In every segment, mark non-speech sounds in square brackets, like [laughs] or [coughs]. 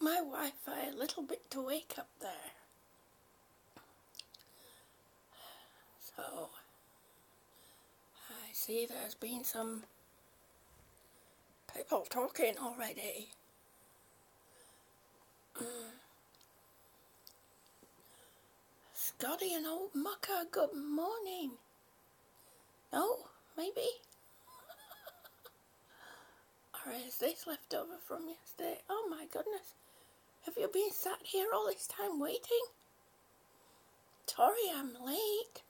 my Wi-Fi a little bit to wake up there. So, I see there's been some people talking already. Mm. Scotty and old Mucker, good morning. No, maybe? [laughs] or is this left over from yesterday? Oh my goodness. Have you been sat here all this time waiting? Tori, I'm late.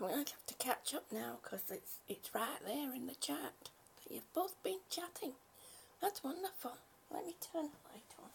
I'm going to have to catch up now because it's, it's right there in the chat that you've both been chatting. That's wonderful. Let me turn the light on.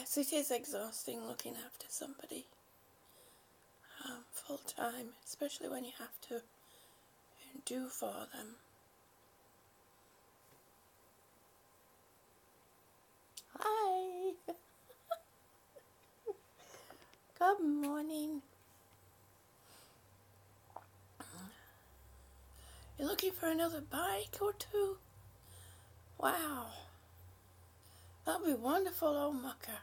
Yes, it is exhausting looking after somebody um, full time, especially when you have to do for them. Hi! [laughs] Good morning. You're looking for another bike or two? Wow. That'll be wonderful, old mucker.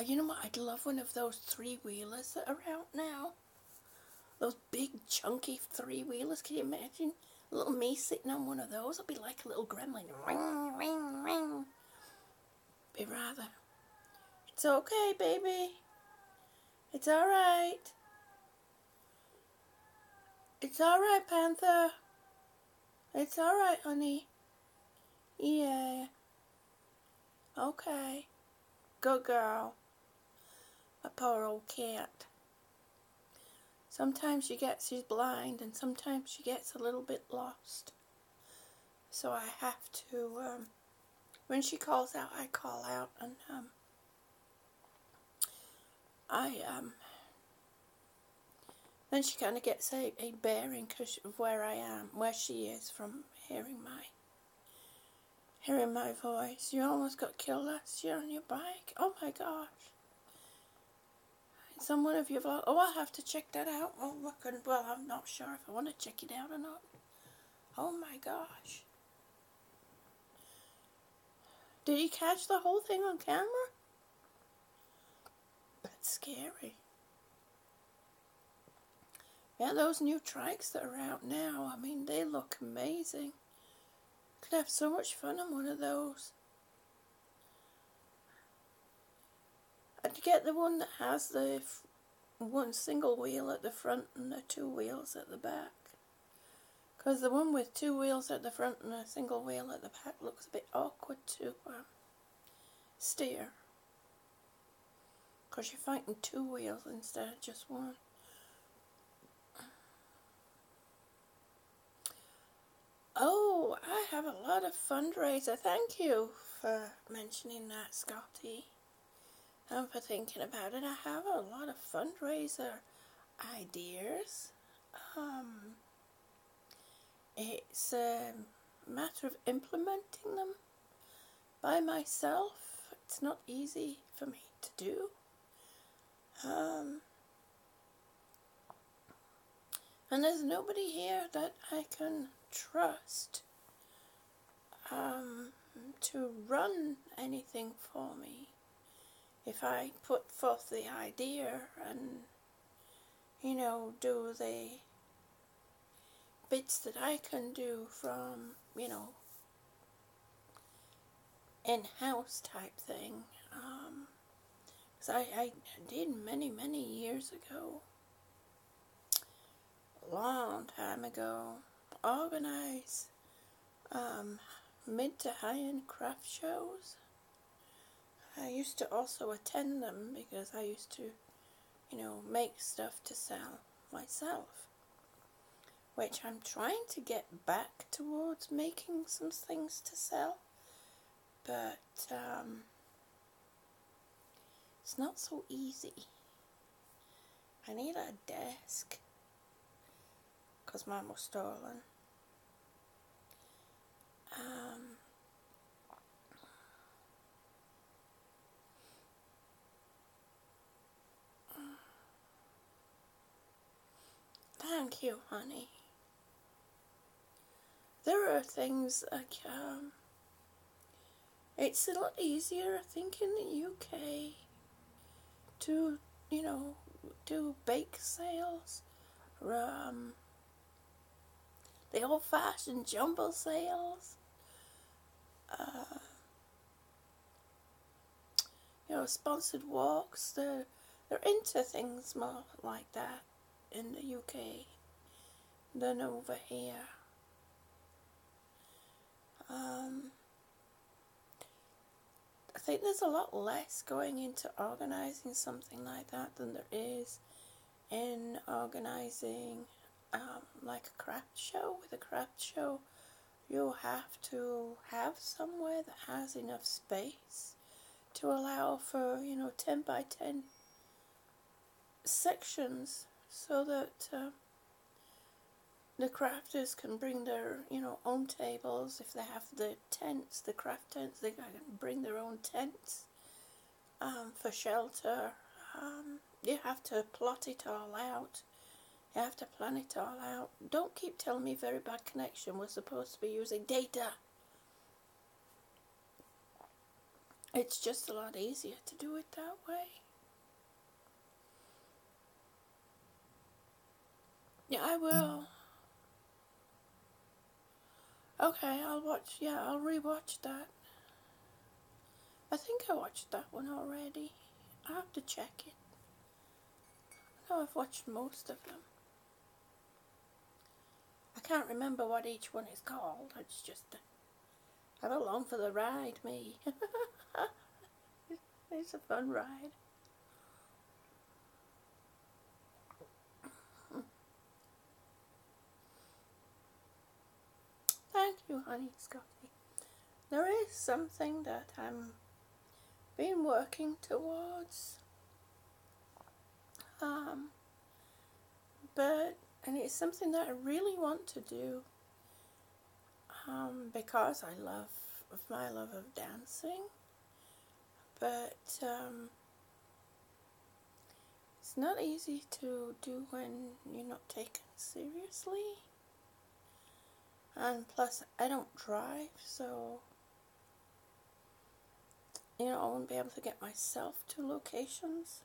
Uh, you know what? I'd love one of those three wheelers that are out now. Those big, chunky three wheelers. Can you imagine? Little me sitting on one of those. I'd be like a little gremlin. Ring, ring, ring. Be rather. It's okay, baby. It's alright. It's alright, Panther. It's alright, honey. Yeah. Okay. Good girl. My poor old cat. Sometimes she gets, she's blind, and sometimes she gets a little bit lost. So I have to, um, when she calls out, I call out, and, um, I, um, then she kind of gets a, a bearing of where I am, where she is from hearing my hearing my voice. You almost got killed last year on your bike. Oh my gosh. Some one of you vlog. Oh, I'll have to check that out. Oh, I couldn't, well, I'm not sure if I want to check it out or not. Oh my gosh. Did you catch the whole thing on camera? That's scary. Yeah, those new trikes that are out now, I mean, they look amazing. Could have so much fun on one of those. I'd get the one that has the one single wheel at the front and the two wheels at the back. Because the one with two wheels at the front and a single wheel at the back looks a bit awkward to um, steer. Because you're fighting two wheels instead of just one. Oh, I have a lot of fundraiser. Thank you for mentioning that, Scotty. For thinking about it. I have a lot of fundraiser ideas. Um, it's a matter of implementing them by myself. It's not easy for me to do. Um, and there's nobody here that I can trust um, to run anything for me. If I put forth the idea and, you know, do the bits that I can do from, you know, in-house type thing. Because um, I, I did many, many years ago, long time ago, organize um, mid to high end craft shows. I used to also attend them because I used to, you know, make stuff to sell myself. which I'm trying to get back towards making some things to sell, but um, it's not so easy. I need a desk because mine was stolen. Um, thank you, honey. There are things like um, it's a lot easier, I think, in the UK to, you know, do bake sales, um, the old fashioned jumble sales, uh, you know, sponsored walks. They're, they're into things more like that in the UK than over here. Um, I think there's a lot less going into organising something like that than there is in organising um, like a craft show. With a craft show, you'll have to have somewhere that has enough space to allow for, you know, 10 by 10 sections so that uh, the crafters can bring their, you know, own tables. If they have the tents, the craft tents, they can bring their own tents um, for shelter. Um, you have to plot it all out. You have to plan it all out. Don't keep telling me very bad connection. We're supposed to be using data. It's just a lot easier to do it that way. Yeah, I will. Okay, I'll watch. Yeah, I'll rewatch that. I think I watched that one already. I have to check it. No, I've watched most of them. I can't remember what each one is called. It's just, I'm along for the ride, me. [laughs] it's a fun ride. Thank you, honey, Scotty. There is something that I'm been working towards. Um, but and it's something that I really want to do um, because I love my love of dancing. But um, it's not easy to do when you're not taken seriously. And plus, I don't drive, so you know, I won't be able to get myself to locations.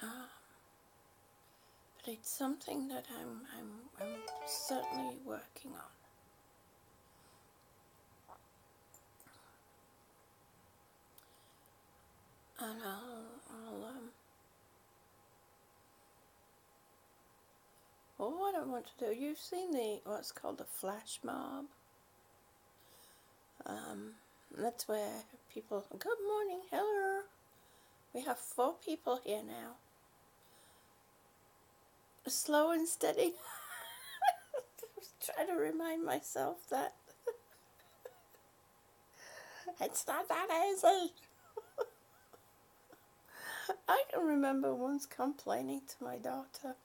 Um, but it's something that I'm, I'm, I'm certainly working on. And I'll, I'll um, well, what I want to do, you've seen the, what's called the flash mob. Um, that's where people, good morning, hello. We have four people here now. Slow and steady. [laughs] I was trying to remind myself that [laughs] it's not that easy. [laughs] I can remember once complaining to my daughter.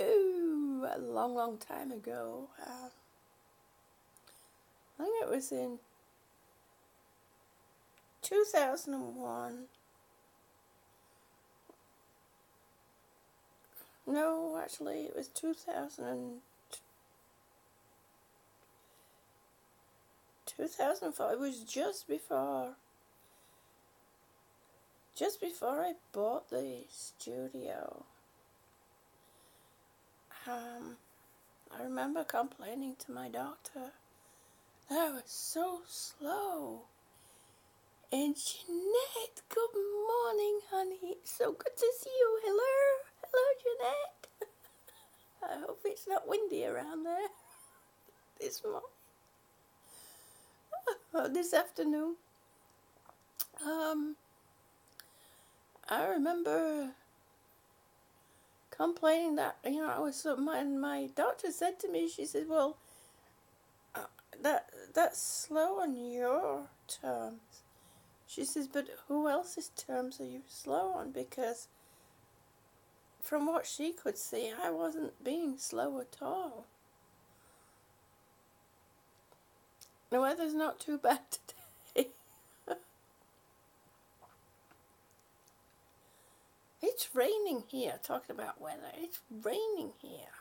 Ooh, a long, long time ago. I think it was in 2001. No, actually, it was 2000 2004. It was just before, just before I bought the studio. Um, I remember complaining to my doctor that I was so slow. And Jeanette, good morning, honey. So good to see you. Hello. Hello, Jeanette. [laughs] I hope it's not windy around there [laughs] this morning. [laughs] Oh, this afternoon. Um, I remember complaining that you know I was so my my doctor said to me she said well uh, that that's slow on your terms. She says but who else's terms are you slow on? Because from what she could see I wasn't being slow at all. The weather's not too [laughs] bad today It's raining here, talking about weather. It's raining here.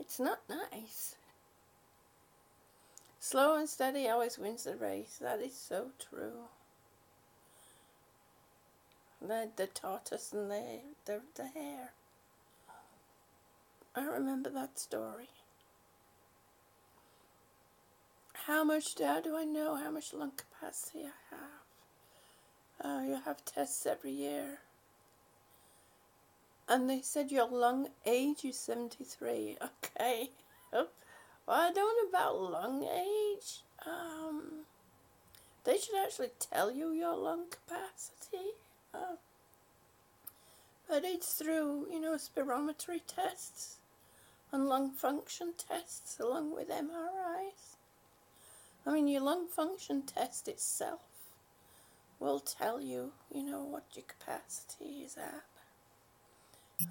It's not nice. Slow and steady always wins the race. That is so true. The, the tortoise and the, the, the hare. I remember that story. How much how do I know how much lung capacity I have? Oh, you have tests every year. And they said your lung age is 73. Okay. [laughs] well, I don't know about lung age. Um, they should actually tell you your lung capacity. Uh, but it's through, you know, spirometry tests and lung function tests along with MRIs. I mean, your lung function test itself will tell you, you know, what your capacity is at.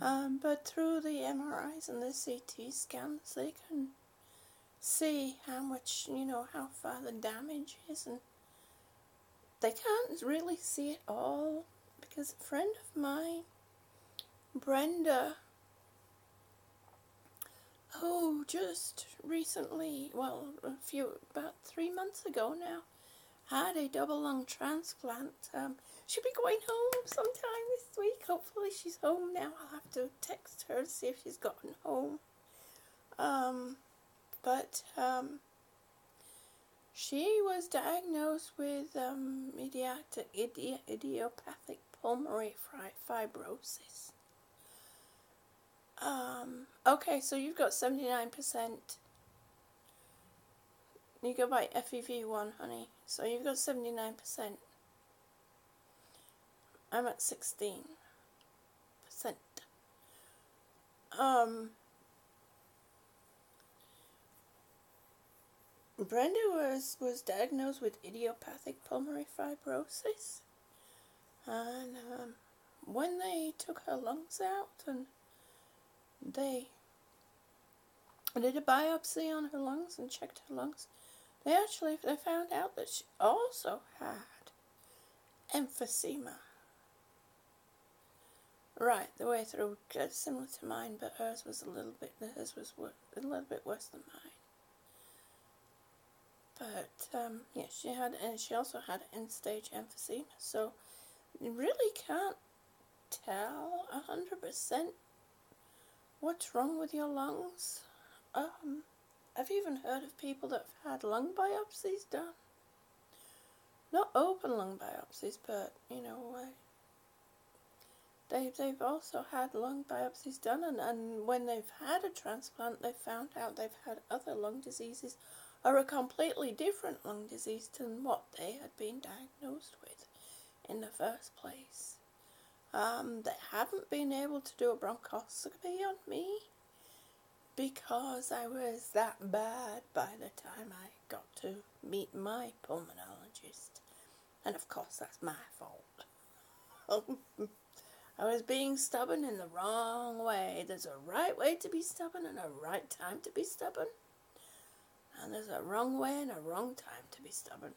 Um, but through the MRIs and the CT scans, they can see how much, you know, how far the damage is, and they can't really see it all because a friend of mine, Brenda, who just recently, well, a few, about three months ago now, had a double lung transplant. Um, she'll be going home sometime this week. Hopefully she's home now. I'll have to text her to see if she's gotten home. Um, but um, she was diagnosed with um, idiopathic, idi- idiopathic pulmonary fibrosis. Um, okay, so you've got 79%. You go by FEV1, honey. So you've got 79%. I'm at 16%. Um, Brenda was, was diagnosed with idiopathic pulmonary fibrosis. And um, when they took her lungs out and they did a biopsy on her lungs and checked her lungs, they actually they found out that she also had emphysema. Right, the way through, uh, similar to mine, but hers was a little bit, hers was a little bit worse than mine. But um, yeah, she had, and she also had end-stage emphysema. So you really can't tell hundred percent what's wrong with your lungs. Um, I've even heard of people that have had lung biopsies done. Not open lung biopsies, but, you know, uh, they, they've also had lung biopsies done, and, and when they've had a transplant, they've found out they've had other lung diseases or a completely different lung disease than what they had been diagnosed with in the first place. Um, they haven't been able to do a bronchoscopy on me because I was that bad by the time I got to meet my pulmonologist. And of course, that's my fault. [laughs] I was being stubborn in the wrong way. There's a right way to be stubborn and a right time to be stubborn. And there's a wrong way and a wrong time to be stubborn.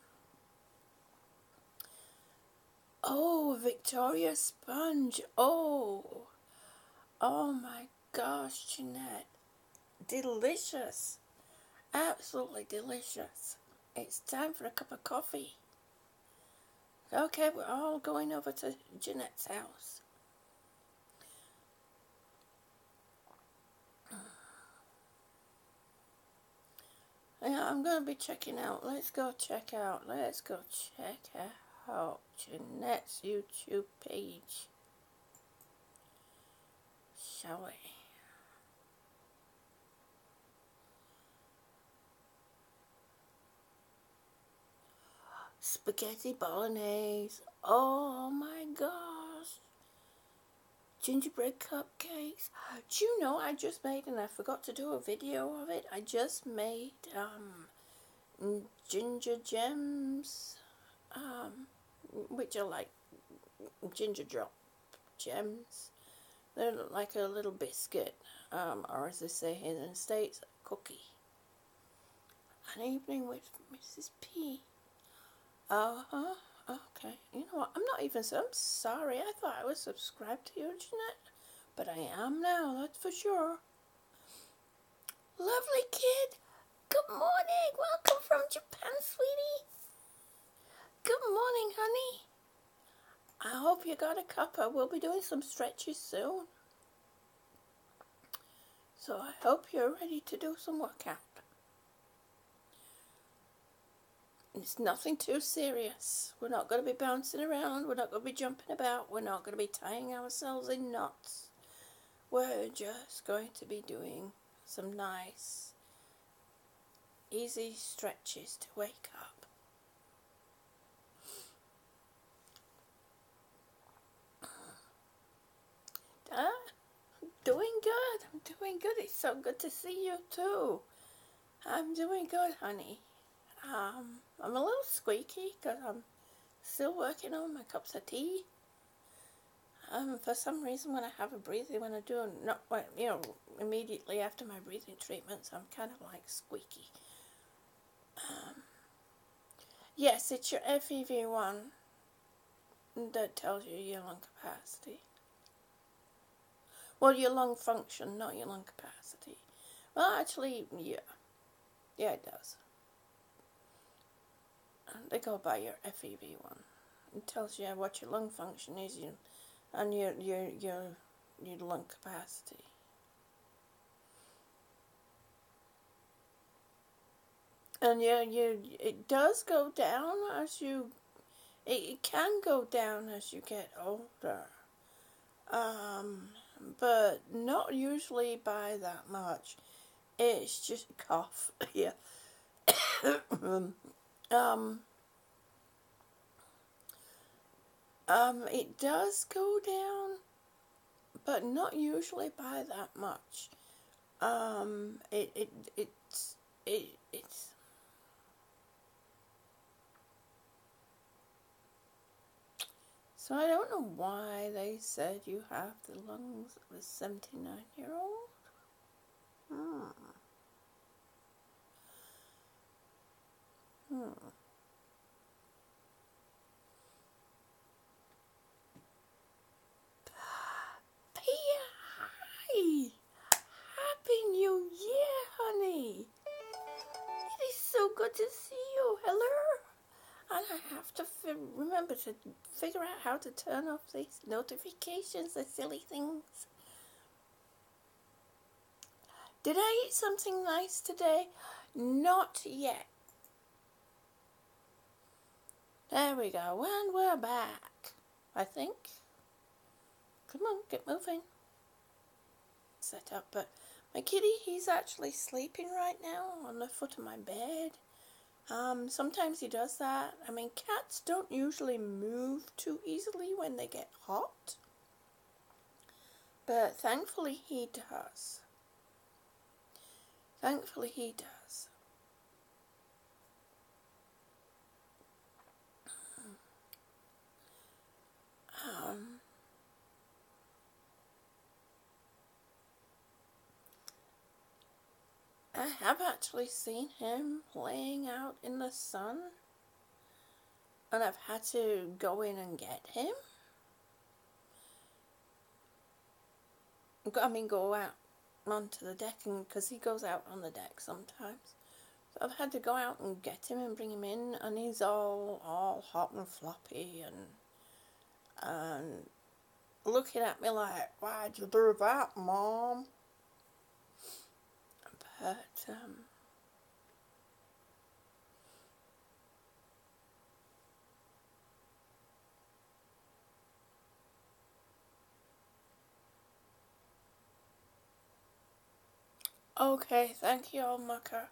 Oh, Victoria Sponge. Oh. Oh my gosh, Jeanette delicious. Absolutely delicious. It's time for a cup of coffee. Okay, we're all going over to Jeanette's house. Yeah, I'm going to be checking out. Let's go check out. Let's go check out Jeanette's YouTube page. Shall we? spaghetti bolognese. Oh my gosh. Gingerbread cupcakes. Do you know I just made, and I forgot to do a video of it, I just made um, ginger gems, um, which are like ginger drop gems. They're like a little biscuit, um, or as they say here in the States, a cookie. An evening with Mrs. P. Uh-huh. Okay. You know what? I'm not even. I'm sorry. I thought I was subscribed to you, Jeanette. But I am now, that's for sure. Lovely kid. Good morning. Welcome from Japan, sweetie. Good morning, honey. I hope you got a cuppa. We'll be doing some stretches soon. So I hope you're ready to do some workout. It's nothing too serious. We're not going to be bouncing around. We're not going to be jumping about. We're not going to be tying ourselves in knots. We're just going to be doing some nice, easy stretches to wake up. Ah, I'm doing good. I'm doing good. It's so good to see you too. I'm doing good, honey. Um, I'm a little squeaky because I'm still working on my cups of tea. Um, for some reason, when I have a breathing, when I do not, you know, immediately after my breathing treatments, I'm kind of like squeaky. Um, yes, it's your FEV1 that tells you your lung capacity. Well, your lung function, not your lung capacity. Well, actually, yeah. Yeah, it does. They go by your FEV1. It tells you what your lung function is you, and your, your, your, your lung capacity. And yeah, you, it does go down as you, it, it can go down as you get older. Um, but not usually by that much. It's just cough. [coughs] yeah. [coughs] um, um, um, it does go down, but not usually by that much. Um, it, it, it's, it, it's, So I don't know why they said you have the lungs of a 79 year old. Hmm. Happy New Year, honey! It is so good to see you. Hello? And I have to remember to figure out how to turn off these notifications, the silly things. Did I eat something nice today? Not yet. There we go, and we're back, I think. Come on, get moving. Set up, but my kitty, he's actually sleeping right now on the foot of my bed. Um, sometimes he does that. I mean, cats don't usually move too easily when they get hot. But thankfully he does. Thankfully he does. Um, I have actually seen him laying out in the sun. And I've had to go in and get him. I mean, go out onto the deck because he goes out on the deck sometimes. So I've had to go out and get him and bring him in, and he's all all hot and floppy and and looking at me like, "Why'd you do that, Mom?" But, um, Okay, thank you, old Mucker.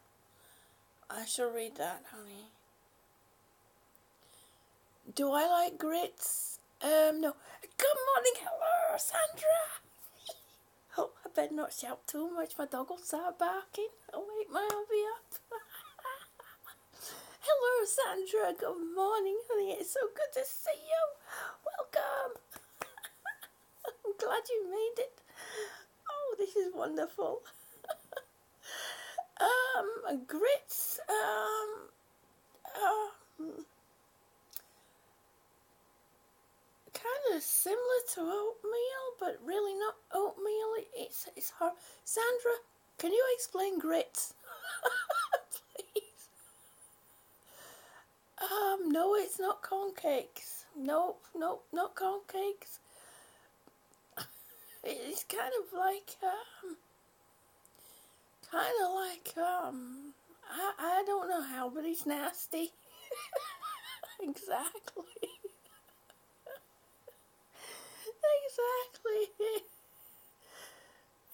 I shall read that, honey. Do I like grits? Um, no. Good morning, hello, Sandra. [laughs] oh, I better not shout too much. My dog will start barking. I'll wake my hubby up. [laughs] hello, Sandra. Good morning, honey. It's so good to see you. Welcome. [laughs] I'm glad you made it. Oh, this is wonderful. um, grits. Um, um kind of similar to oatmeal, but really not oatmeal. It's it's hard. Sandra, can you explain grits, [laughs] please? Um, no, it's not corn cakes. Nope, nope, not corn cakes. [laughs] It's kind of like um, kind of like um, I I don't know how, but it's nasty. [laughs] exactly. Exactly.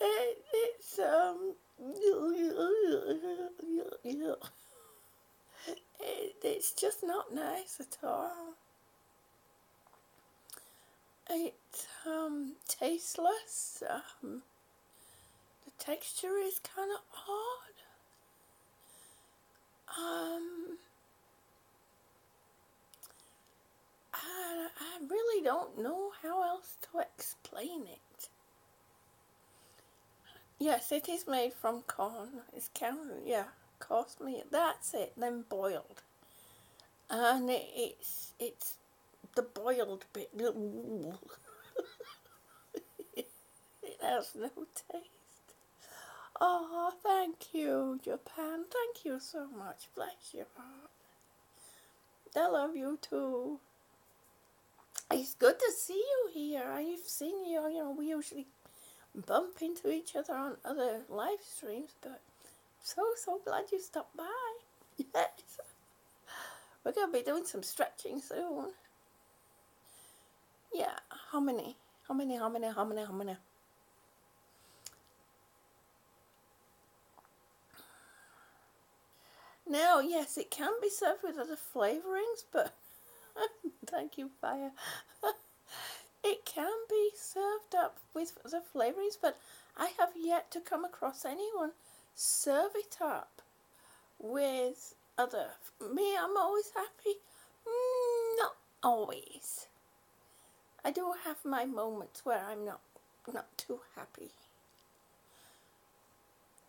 It, [laughs] it's um. It, it's just not nice at all. It's um tasteless. Um, the texture is kind of odd. Um. I, I really don't know how else to explain it. Yes, it is made from corn. It's counted, yeah, cost me. That's it. Then boiled, and it, it's it's the boiled bit. [laughs] it has no taste. Oh, thank you, Japan. Thank you so much. Bless your heart. I love you too. It's good to see you here. I've seen you, you know, we usually bump into each other on other live streams, but so, so glad you stopped by. [laughs] Yes. We're to be doing some stretching soon. Yeah, how many? How many, how many, how many, how many? Now, yes, it can be served with other flavourings, but [laughs] Thank you, Fire. [laughs] it can be served up with the flavourings, but I have yet to come across anyone serve it up with other. Me, I'm always happy. Mm, not always. I do have my moments where I'm not not too happy.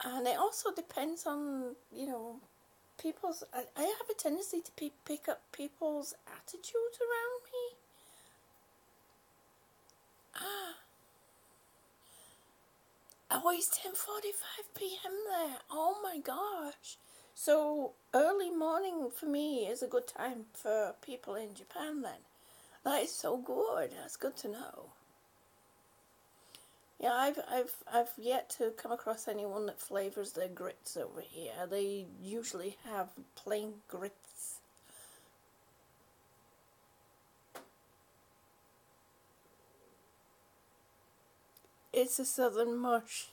And it also depends on, you know, people's I, have a tendency to pick up people's attitudes around me. [gasps] Ah. Oh, it's 10.45 p.m. there. Oh my gosh. So early morning for me is a good time for people in Japan then. That is so good. That's good to know. Yeah, I've I've I've yet to come across anyone that flavors their grits over here. They usually have plain grits. It's a southern mush.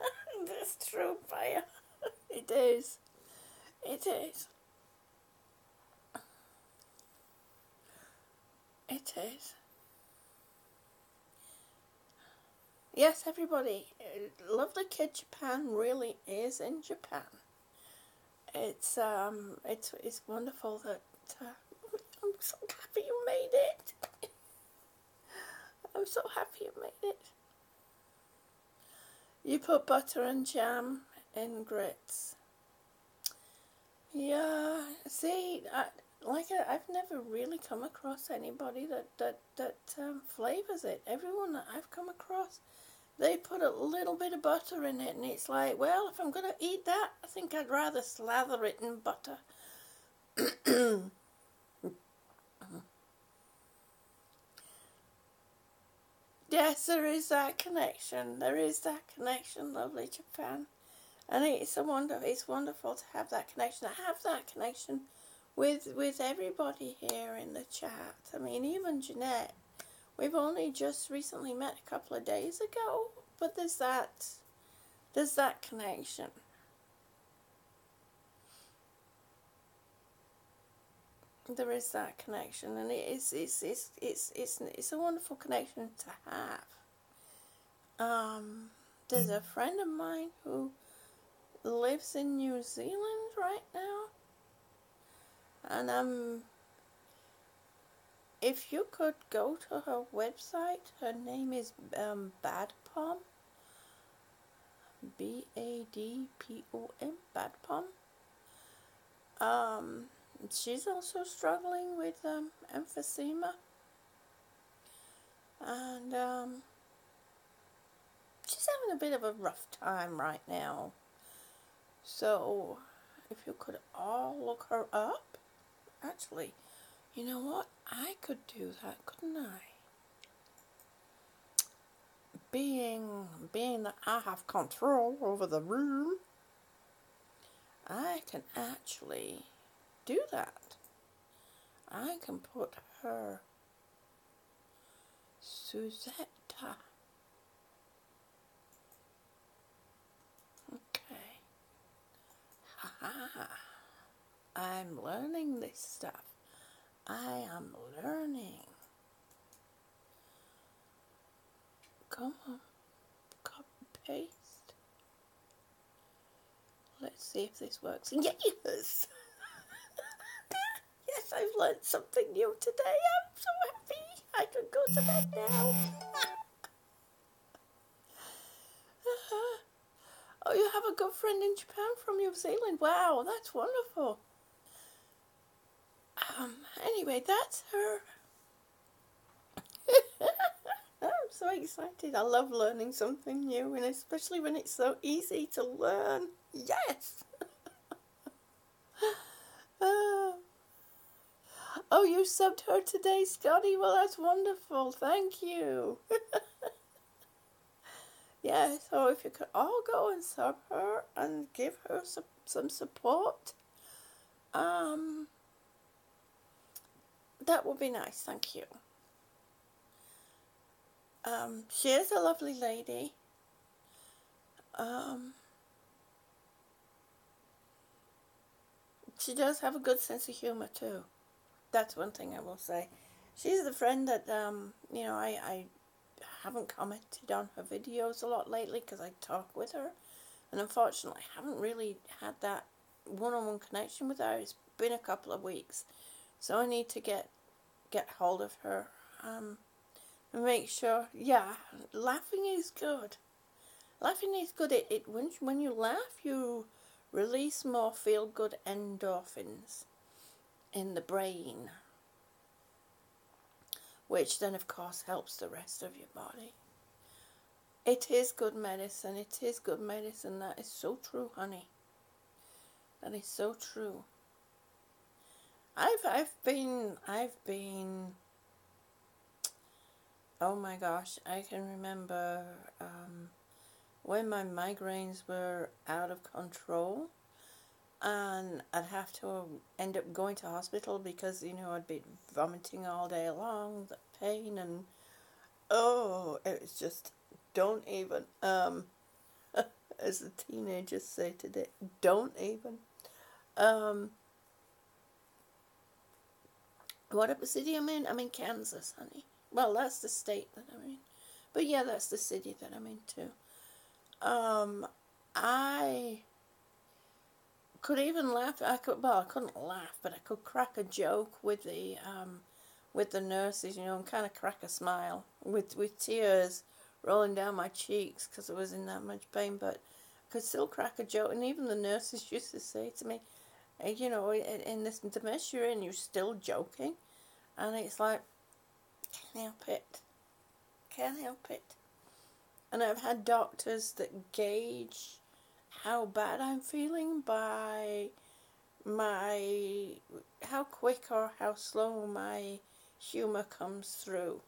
[laughs] That's true, fire. [laughs] it is. It is. It is. Yes, everybody, Lovely Kid Japan really is in Japan. It's um, it's it's wonderful that uh, I'm so happy you made it. [laughs] I'm so happy you made it. You put butter and jam in grits. Yeah, see, I, like I, have never really come across anybody that that that um, flavors it. Everyone that I've come across they put a little bit of butter in it, and it's like, well, if I'm going to eat that, I think I'd rather slather it in butter. [coughs] yes, there is that connection. There is that connection, lovely Japan. And it's a wonder. It's wonderful to have that connection. I have that connection with with everybody here in the chat. I mean, even Jeanette We've only just recently met a couple of days ago, but there's that there's that connection. there is that connection, and it is it's it's it's it's it's a wonderful connection to have. Um, there's a friend of mine who lives in New Zealand right now, and um, if you could go to her website, her name is um, Badpom. B A D P O M, Badpom. Um, she's also struggling with um, emphysema. And um, she's having a bit of a rough time right now. So, if you could all look her up, actually, you know what? I could do that, couldn't I? Being, being that I have control over the room, I can actually do that. I can put her Suzetta. Okay. Ha I'm learning this stuff. I am learning. Come on. Copy paste. Let's see if this works. Yes! [laughs] yes, I've learned something new today. I'm so happy. I can go to bed now. [laughs] oh, you have a good friend in Japan from New Zealand. Wow, that's wonderful. Um, anyway, that's her. [laughs] I'm so excited. I love learning something new, and especially when it's so easy to learn. Yes! uh, [laughs] oh, you subbed her today, Scotty? Well, that's wonderful. Thank you. [laughs] yeah, so if you could all go and sub her and give her some, some support, um, that would be nice. Thank you. Um, she is a lovely lady. Um, she does have a good sense of humor too. That's one thing I will say. She's the friend that um, you know I, I haven't commented on her videos a lot lately because I talk with her, and unfortunately I haven't really had that one-on-one connection with her. It's been a couple of weeks, so I need to get get hold of her um, and make sure. Yeah, laughing is good. Laughing is good. It, it when when you laugh, you release more feel good endorphins in the brain, which then, of course, helps the rest of your body. It is good medicine. It is good medicine. That is so true, honey. That is so true. I've I've been I've been oh my gosh, I can remember um, when my migraines were out of control and I'd have to end up going to hospital because you know I'd be vomiting all day long, the pain and oh, it was just don't even um [laughs] as the teenagers say today, don't even um what city I'm in? I'm in Kansas, honey. Well, that's the state that I'm in. But yeah, that's the city that I'm in too. Um, I could even laugh. I could well, I couldn't laugh, but I could crack a joke with the um, with the nurses, you know, and kind of crack a smile with with tears rolling down my cheeks because I was in that much pain. But I could still crack a joke, and even the nurses used to say to me, "You know, in, in this you're in, you're still joking," and it's like, can't help it, can't help it. And I've had doctors that gauge how bad I'm feeling by my how quick or how slow my humor comes through.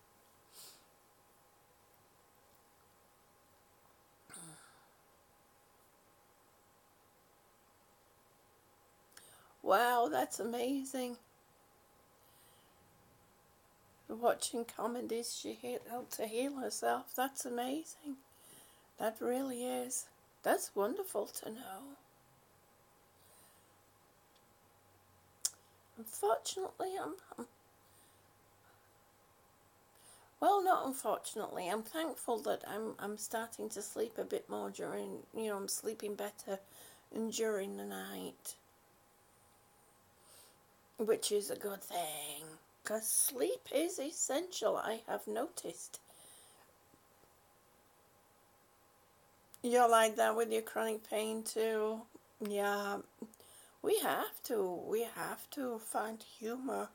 Wow, that's amazing. Watching comedies, she helped to heal herself. That's amazing. That really is. That's wonderful to know. unfortunately, I'm, I'm well, not unfortunately. I'm thankful that I'm I'm starting to sleep a bit more during. You know, I'm sleeping better during the night, which is a good thing. Cause sleep is essential. I have noticed. You're like that with your chronic pain too. Yeah, we have to. We have to find humor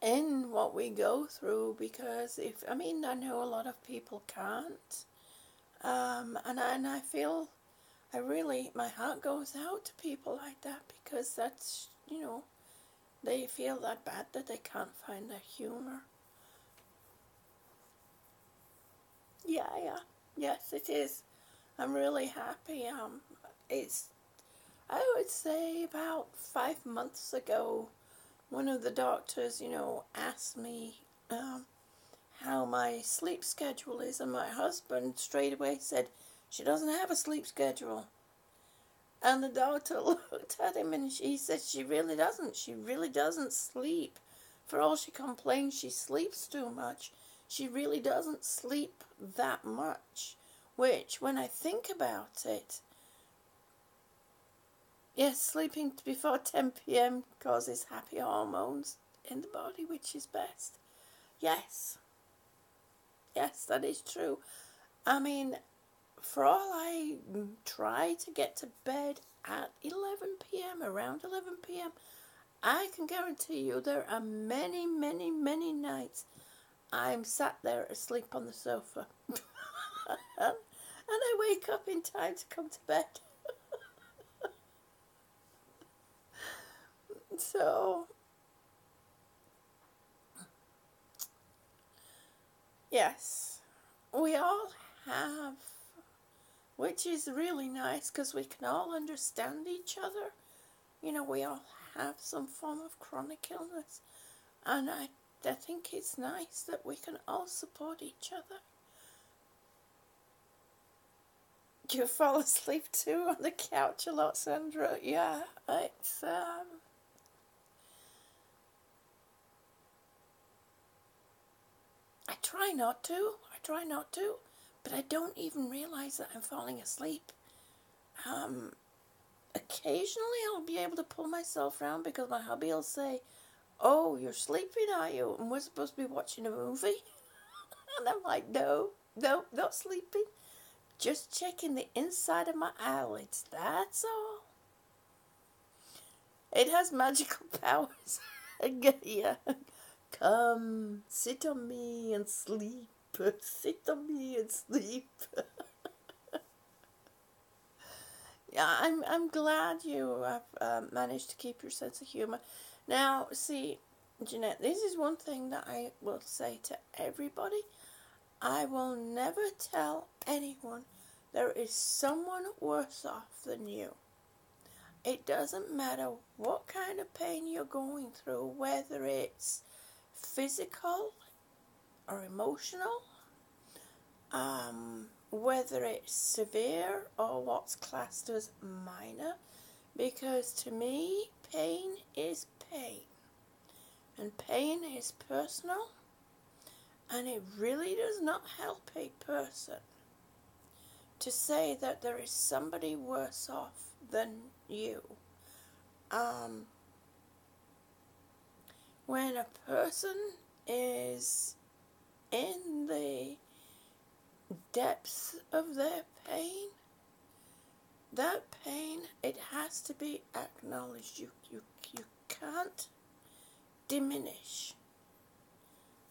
in what we go through because if I mean I know a lot of people can't, um, and I, and I feel I really my heart goes out to people like that because that's you know they feel that bad that they can't find their humor. Yeah, yeah, yes, it is. I'm really happy. Um, it's I would say about five months ago one of the doctors, you know, asked me um, how my sleep schedule is, and my husband straight away said, She doesn't have a sleep schedule. And the doctor [laughs] looked at him and he said, She really doesn't. She really doesn't sleep. For all she complains, she sleeps too much. She really doesn't sleep that much. Which, when I think about it, Yes, sleeping before 10 pm causes happy hormones in the body, which is best. Yes. Yes, that is true. I mean, for all I try to get to bed at 11 pm, around 11 pm, I can guarantee you there are many, many, many nights I'm sat there asleep on the sofa. [laughs] and I wake up in time to come to bed. [laughs] So, yes, we all have, which is really nice because we can all understand each other. You know, we all have some form of chronic illness, and I, I think it's nice that we can all support each other. You [laughs] fall asleep too on the couch a lot, Sandra? Yeah, it's um, I try not to. I try not to, but I don't even realize that I'm falling asleep. Um, occasionally I'll be able to pull myself around because my hubby will say, "Oh, you're sleeping, are you?" And we're supposed to be watching a movie, [laughs] and I'm like, "No, no, not sleeping. Just checking the inside of my eyelids. That's all." It has magical [laughs] powers. [laughs] yeah. Come, sit on me and sleep. [laughs] Sit on me and sleep. [laughs] yeah, I'm I'm glad you have uh, managed to keep your sense of humor. Now, see, Jeanette, this is one thing that I will say to everybody. I will never tell anyone there is someone worse off than you. It doesn't matter what kind of pain you're going through, whether it's physical or emotional, um, whether it's severe or what's classed as minor, because to me, pain is pain, and pain is personal, and it really does not help a person to say that there is somebody worse off than you. Um, when a person is in the depths of their pain, that pain, it has to be acknowledged. You, you, you can't diminish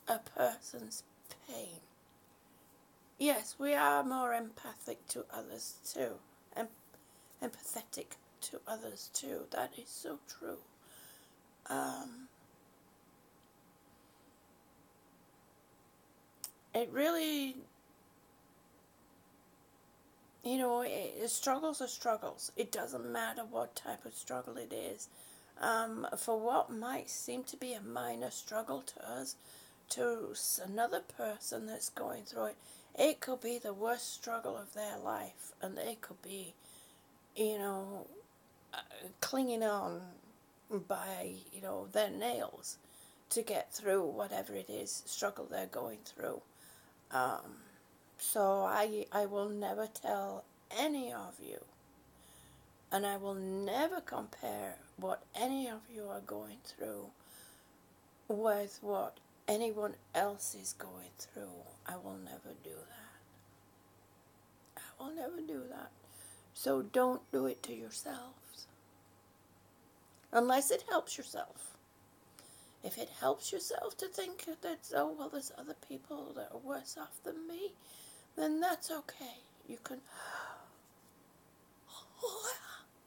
a person's pain. Yes, we are more empathic to others too, em- empathetic to others too. That is so true. Um, it really, you know, it, struggles are struggles. It doesn't matter what type of struggle it is. Um, for what might seem to be a minor struggle to us, to another person that's going through it, it could be the worst struggle of their life, and they could be, you know, uh, clinging on by, you know, their nails to get through whatever it is struggle they're going through. Um, so I I will never tell any of you, and I will never compare what any of you are going through with what anyone else is going through. I will never do that. I will never do that. So don't do it to yourselves. Unless it helps yourself. If it helps yourself to think that, oh, well, there's other people that are worse off than me, then that's okay. You can. [gasps] Oh,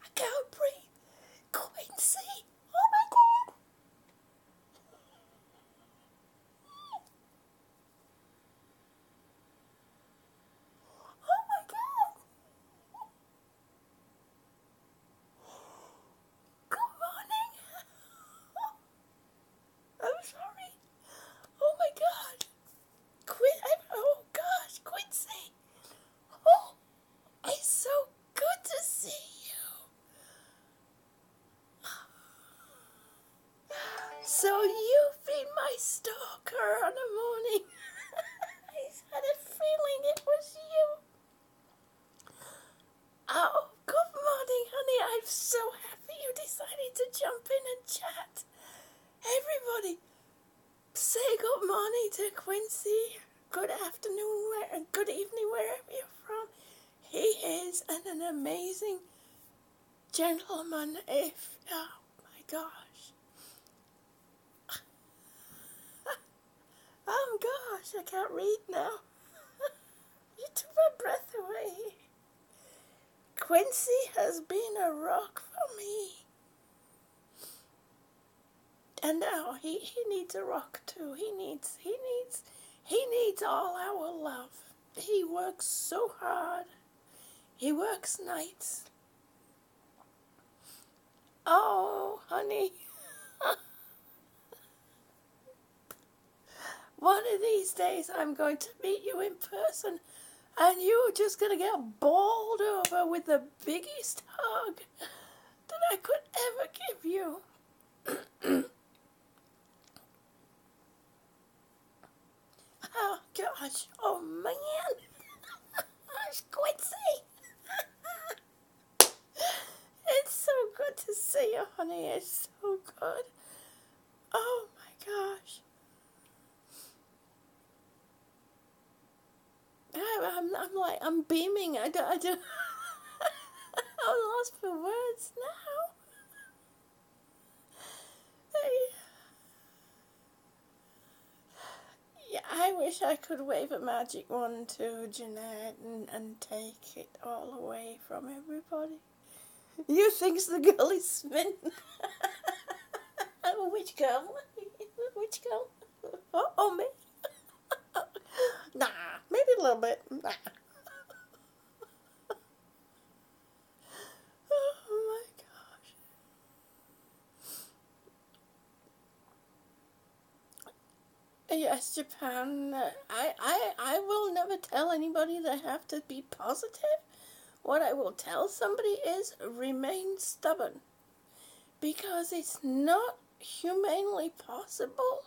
I can't breathe. Quincy. Oh my God. Oh my God. Good morning. I'm sorry. Oh my God. Quit. Oh gosh, Quincy. Oh, it's so good to see you. So you've been my stalker on the morning. I had a feeling it was you. Oh, good morning, honey. I'm so happy you decided to jump in and chat. Everybody, say good morning to Quincy. Good afternoon, where, good evening, wherever you're from. He is an, an amazing gentleman. If oh my gosh, [laughs] oh gosh, I can't read now. [laughs] you took my breath away. Quincy has been a rock for me. And now he, he needs a rock too. He needs he needs he needs all our love. He works so hard. He works nights. Oh, honey. [laughs] One of these days I'm going to meet you in person and you're just going to get bowled over with the biggest hug that I could ever give you. [coughs] oh, gosh. Oh, man. [laughs] Quincy. It's so good to see you, honey. It's so good. Oh, my gosh. I, I'm, I'm like, I'm beaming. I don't, I don't, [laughs] I'm lost for words now. Yeah, I wish I could wave a magic wand to Jeanette and, and take it all away from everybody. You think's the girl is smitten. [laughs] Which girl? Which girl? Oh, oh me. [laughs] nah, maybe a little bit. Nah. [laughs] oh my gosh. Yes, Japan. I, I, I will never tell anybody they have to be positive. What I will tell somebody is remain stubborn. Because it's not humanly possible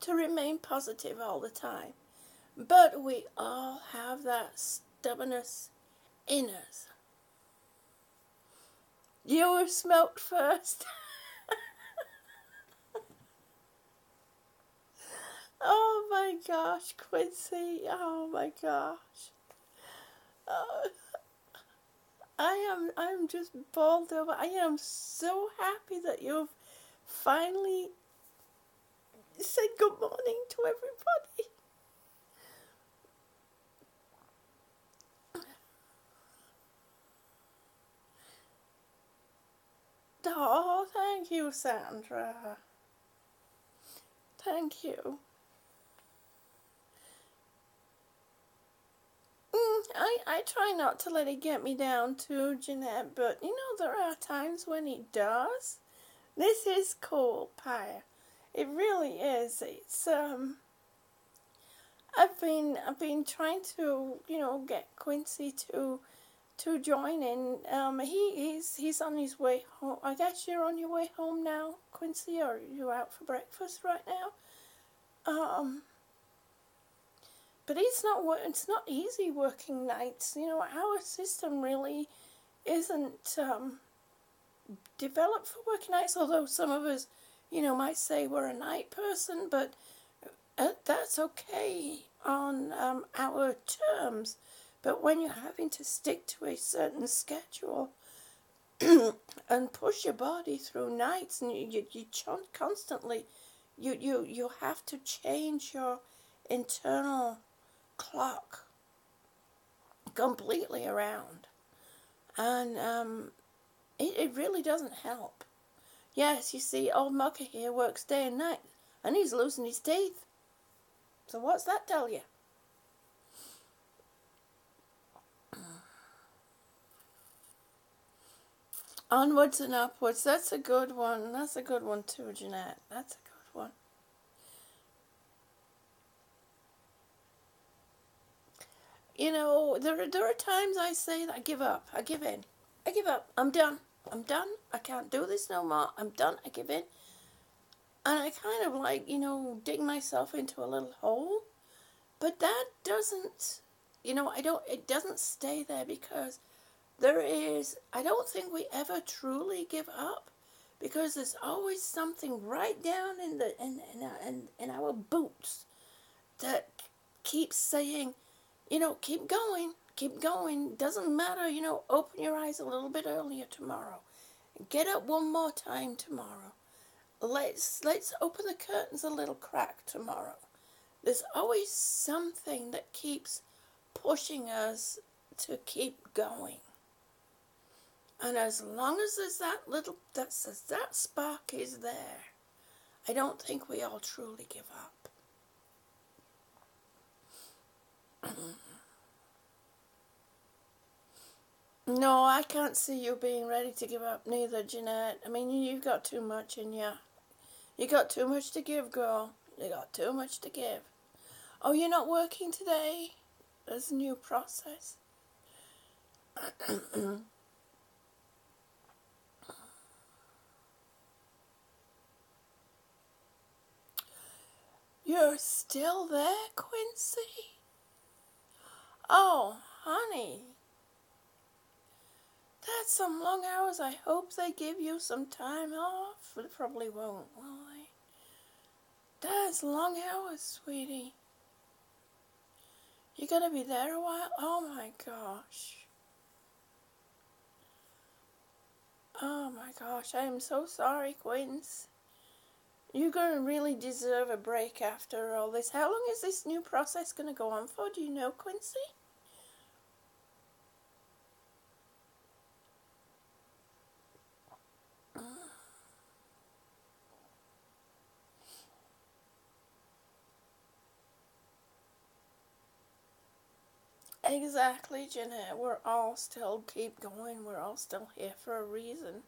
to remain positive all the time. But we all have that stubbornness in us. You were smoked first. [laughs] oh my gosh, Quincy. Oh my gosh. Oh, I am I'm just bowled over. I am so happy that you've finally said good morning to everybody. Oh, thank you, Sandra. Thank you. Mm, I, I try not to let it get me down too, Jeanette, but you know there are times when it does. This is cool, Pie. It really is. It's um I've been I've been trying to, you know, get Quincy to to join in. Um, he he's he's on his way home. I guess you're on your way home now, Quincy, or you out for breakfast right now. Um, but it's not it's not easy working nights. You know, our system really isn't um, developed for working nights. Although some of us, you know, might say we're a night person, but uh, that's okay on um, our terms. But when you're having to stick to a certain schedule [clears throat] and push your body through nights, and you you, you constantly, you you you have to change your internal clock completely around, and um, it it really doesn't help. Yes, you see, old Mucker here works day and night, and he's losing his teeth. So what's that tell you? Onwards and upwards. That's a good one. That's a good one too, Jeanette. That's a good one. You know, there are, there are times I say that I give up. I give in. I give up. I'm done. I'm done. I can't do this no more. I'm done. I give in. And I kind of like, you know, dig myself into a little hole. But that doesn't, you know, I don't, it doesn't stay there because there is, I don't think we ever truly give up because there's always something right down in the in in, in, in our boots that keeps saying, you know, keep going, keep going. Doesn't matter, you know, open your eyes a little bit earlier tomorrow. Get up one more time tomorrow. Let's let's open the curtains a little crack tomorrow. There's always something that keeps pushing us to keep going. And as long as there's that little, that says that spark is there, I don't think we all truly give up. No, I can't see you being ready to give up neither, Jeanette. I mean, you've got too much in you. You got too much to give, girl. You got too much to give. Oh, you're not working today? There's a new process. [clears throat] You're still there, Quincy? Oh, honey. That's some long hours. I hope they give you some time off. They probably won't, will they? That's long hours, sweetie. You're going to be there a while? Oh my gosh. Oh my gosh, I am so sorry, Quince. You're going to really deserve a break after all this. How long is this new process going to go on for? Do you know, Quincy? Exactly, Jeanette. We're all still keep going. We're all still here for a reason.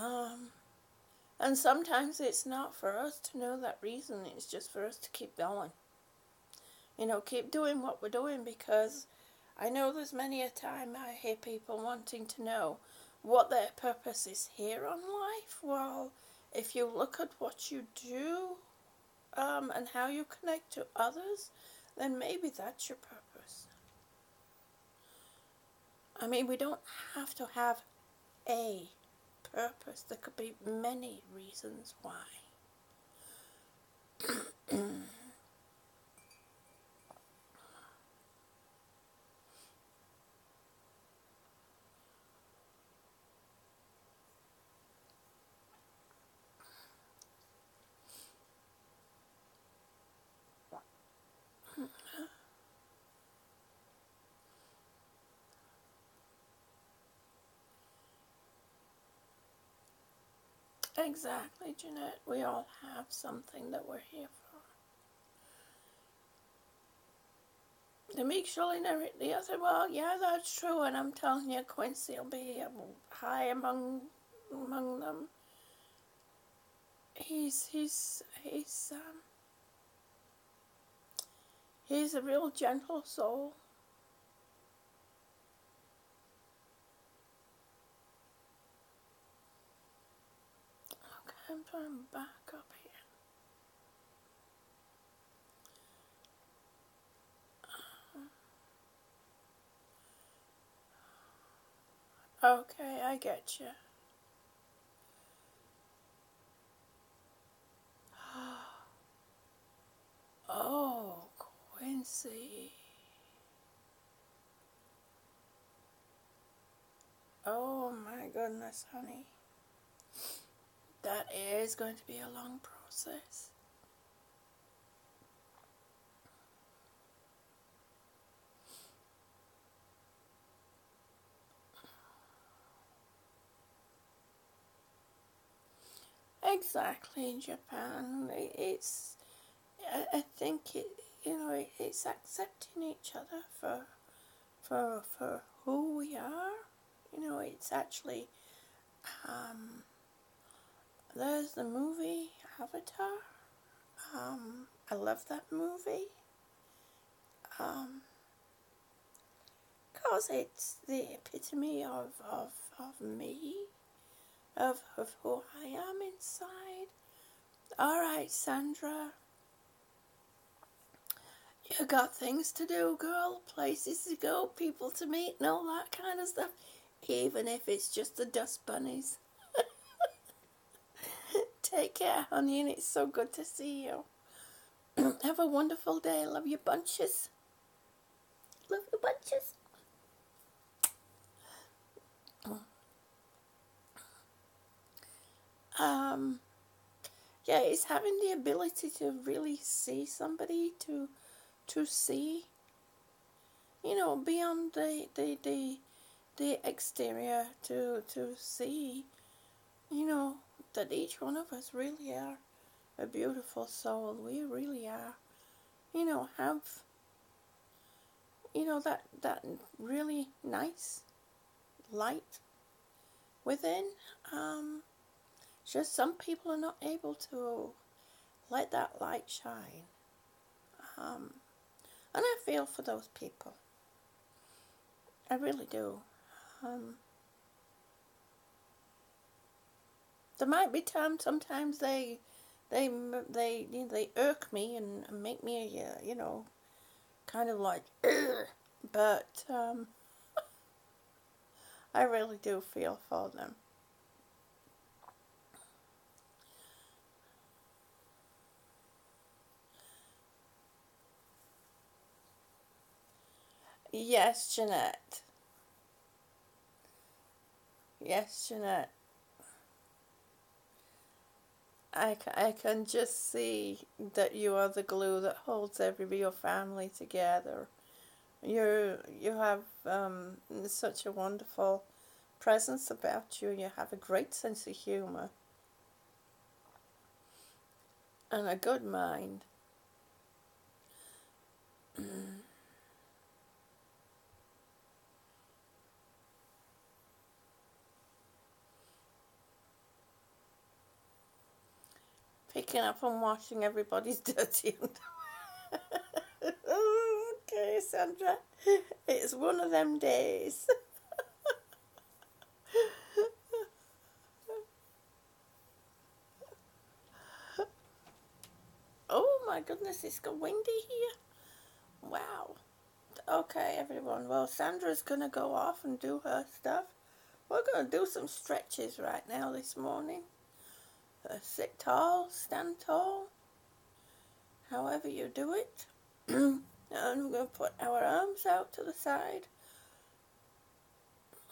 Um, and sometimes it's not for us to know that reason. It's just for us to keep going. You know, keep doing what we're doing because I know there's many a time I hear people wanting to know what their purpose is here on life. Well, if you look at what you do um, and how you connect to others, then maybe that's your purpose. I mean, we don't have to have a purpose. There could be many reasons why. [clears throat] Exactly, Jeanette. We all have something that we're here for. The meek shall inherit the other. Well, yeah, that's true, and I'm telling you, Quincy will be high among among them. He's he's he's um he's a real gentle soul. To I'm back up here. Um, okay, I get you. [gasps] Oh, Quincy. Oh my goodness, honey. That is going to be a long process. Exactly, in Japan, it's. I, think it, you know, it, it's accepting each other for, for, for who we are. You know, it's actually. Um, there's the movie Avatar. Um, I love that movie. Um, cause it's the epitome of, of, of me of, of who I am inside. All right, Sandra. You got things to do, girl, places to go, people to meet, and all that kind of stuff, even if it's just the dust bunnies. Take care, honey, and it's so good to see you. [clears throat] Have a wonderful day. Love you bunches. Love you bunches. um, yeah, it's having the ability to really see somebody, to to see, you know, beyond the the the, the exterior, to to see, you know, that each one of us really are a beautiful soul. We really are, you know, have, you know, that that really nice light within. Um, just some people are not able to let that light shine. Um, and I feel for those people. I really do. Um, there might be times sometimes they they they they irk me and make me uh, you know kind of like but um, [laughs] I really do feel for them. Yes, Jeanette. Yes, Jeanette. I, I can just see that you are the glue that holds every your family together. You you have um, such a wonderful presence about you. You have a great sense of humor and a good mind. [clears throat] picking up and washing everybody's [laughs] dirty [laughs] okay, Sandra. It's one of them days. [laughs] oh my goodness, it's got windy here. Wow. Okay, everyone. Well, Sandra's going to go off and do her stuff. We're going to do some stretches right now this morning. Uh, sit tall, stand tall, however you do it. [clears throat] and we're going to put our arms out to the side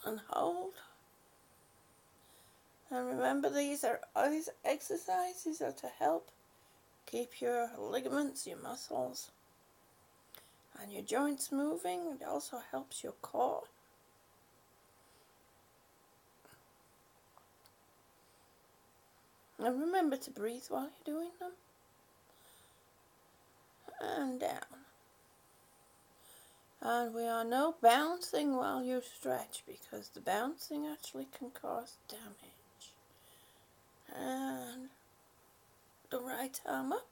and hold. And remember these are these exercises are to help keep your ligaments, your muscles, and your joints moving. It also helps your core. And remember to breathe while you're doing them. And down. And we are no bouncing while you stretch because the bouncing actually can cause damage. And the right arm up.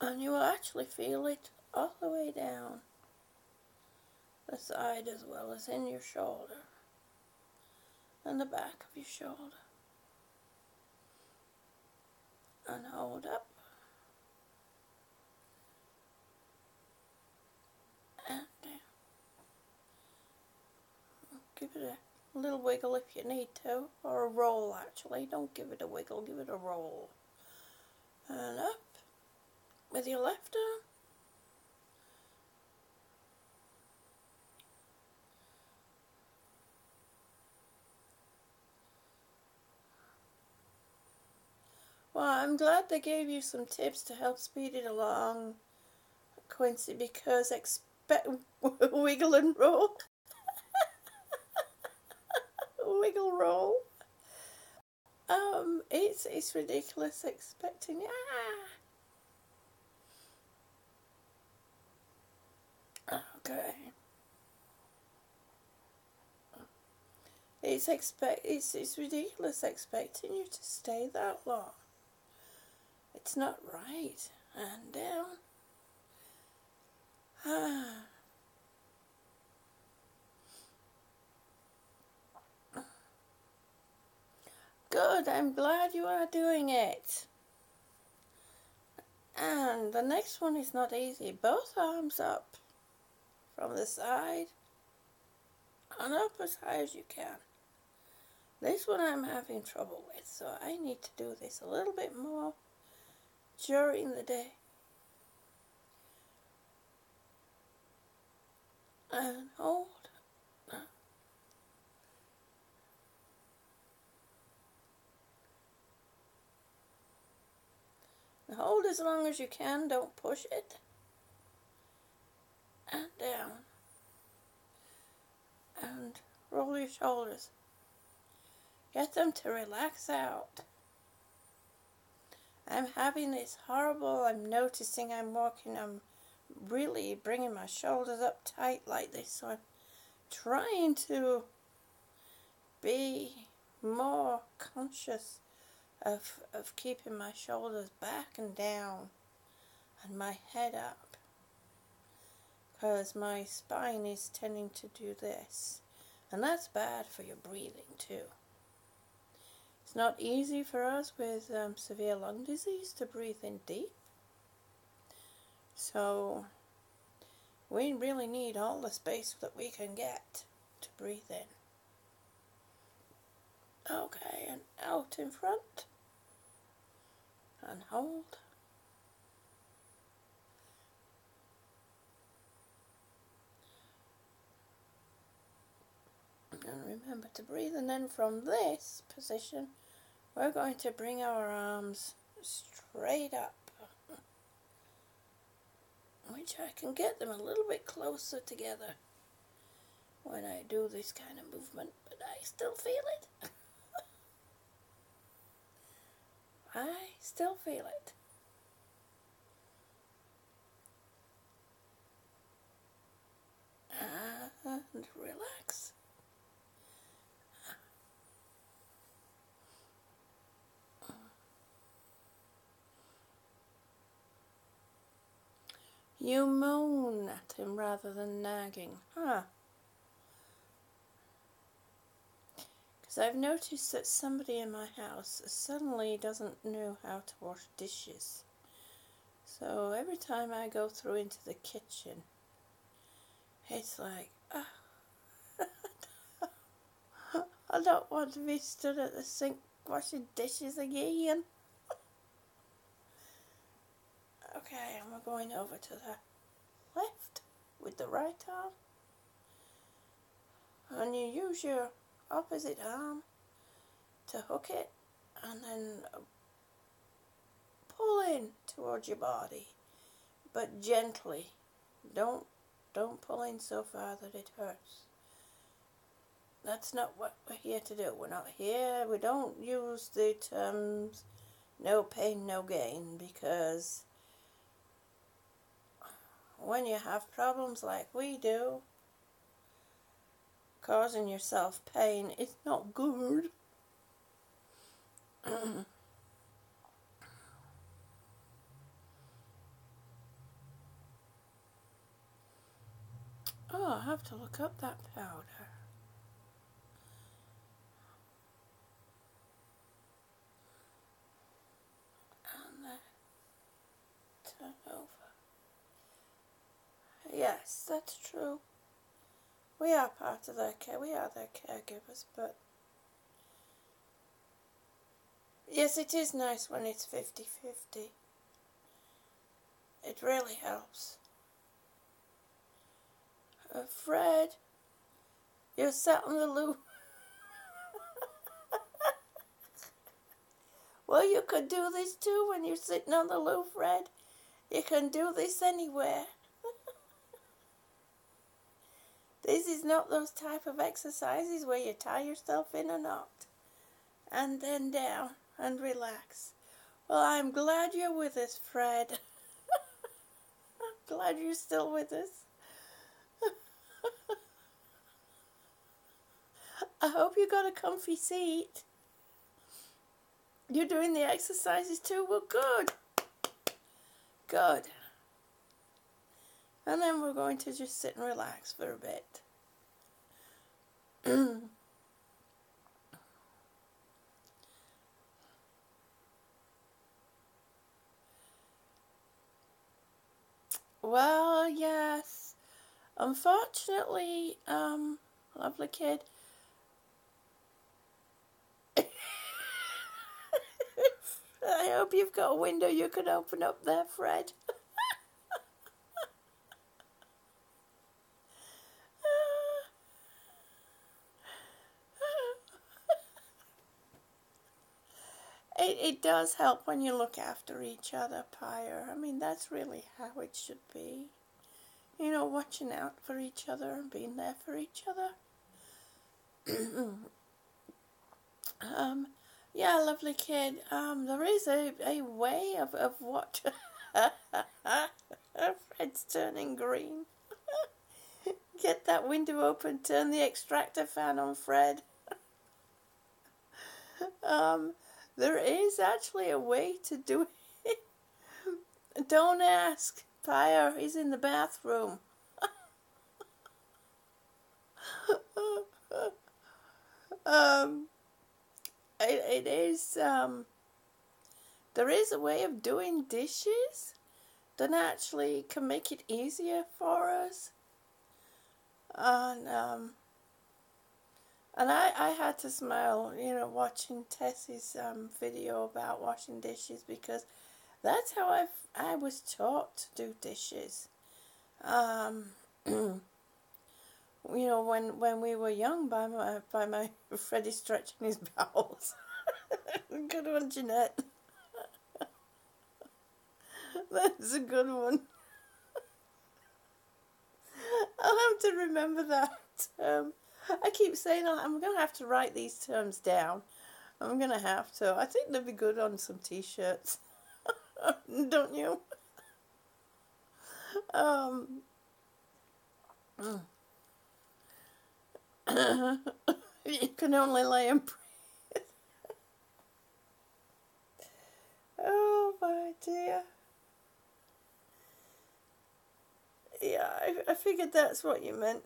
And you will actually feel it all the way down the side as well as in your shoulder and the back of your shoulder. And hold up. And. Uh, give it a little wiggle if you need to, or a roll actually. Don't give it a wiggle, give it a roll. And up with your left arm. Well, I'm glad they gave you some tips to help speed it along, Quincy, because expect [laughs] wiggle and roll. [laughs] wiggle roll. Um, it's it's ridiculous expecting ah. Okay. It's expect it's it's ridiculous expecting you to stay that long. It's not right. And down. Ah. [sighs] Good, I'm glad you are doing it. And the next one is not easy. Both arms up from the side and up as high as you can. This one I'm having trouble with, so I need to do this a little bit more during the day. And hold. hold as long as you can, don't push it. And down. And roll your shoulders. Get them to relax out. I'm having this horrible, I'm noticing I'm walking, I'm really bringing my shoulders up tight like this. So I'm trying to be more conscious of, of keeping my shoulders back and down and my head up because my spine is tending to do this and that's bad for your breathing too. It's not easy for us with um, severe lung disease to breathe in deep. So we really need all the space that we can get to breathe in. Okay, and out in front. And hold. And remember to breathe and then from this position we're going to bring our arms straight up, which I can get them a little bit closer together when I do this kind of movement, but I still feel it. [laughs] I still feel it. And relax. You moan at him rather than nagging, huh? Because I've noticed that somebody in my house suddenly doesn't know how to wash dishes. So every time I go through into the kitchen, it's like, oh, [laughs] I don't want to be stood at the sink washing dishes again. Okay, and we're going over to the left with the right arm. And you use your opposite arm to hook it and then pull in towards your body, but gently. Don't don't pull in so far that it hurts. That's not what we're here to do. We're not here. We don't use the terms no pain, no gain because when you have problems like we do, causing yourself pain is not good. [coughs] oh, I have to look up that powder. Yes, that's true. We are part of their care. We are their caregivers, but yes, it is nice when it's 50 50. It really helps. Uh, Fred, you're sat on the loo. [laughs] well, you could do this too when you're sitting on the loo, Fred. You can do this anywhere. This is not those type of exercises where you tie yourself in a knot and then down and relax. Well, I'm glad you're with us, Fred. I'm [laughs] glad you're still with us. [laughs] I hope you got a comfy seat. You're doing the exercises too? Well, good. Good. And then we're going to just sit and relax for a bit. [clears throat] well, yes. Unfortunately, um, lovely kid. [laughs] I hope you've got a window you can open up there, Fred. [laughs] it, it does help when you look after each other, Pyre. I mean, that's really how it should be. You know, watching out for each other and being there for each other. [clears throat] um, yeah, lovely kid. Um, there is a, a way of, of what. [laughs] Fred's turning green. [laughs] Get that window open, turn the extractor fan on, Fred. [laughs] um, there is actually a way to do it. [laughs] Don't ask. Pyre is in the bathroom. [laughs] um, it, it is, um, there is a way of doing dishes that actually can make it easier for us. And, um, and I, I had to smile, you know, watching Tessie's um, video about washing dishes because that's how I, I was taught to do dishes. Um, [clears throat] you know, when, when we were young, by my by my [laughs] Freddie stretching his bowels. [laughs] good one, Jeanette. [laughs] That's a good one. I'll have to remember that. Um, I keep saying I'm going to have to write these terms down. I'm going to have to. I think they'd be good on some t-shirts. [laughs] Don't you? Um, [coughs] you can only lay and breathe. [laughs] oh my dear. Yeah, I, I figured that's what you meant.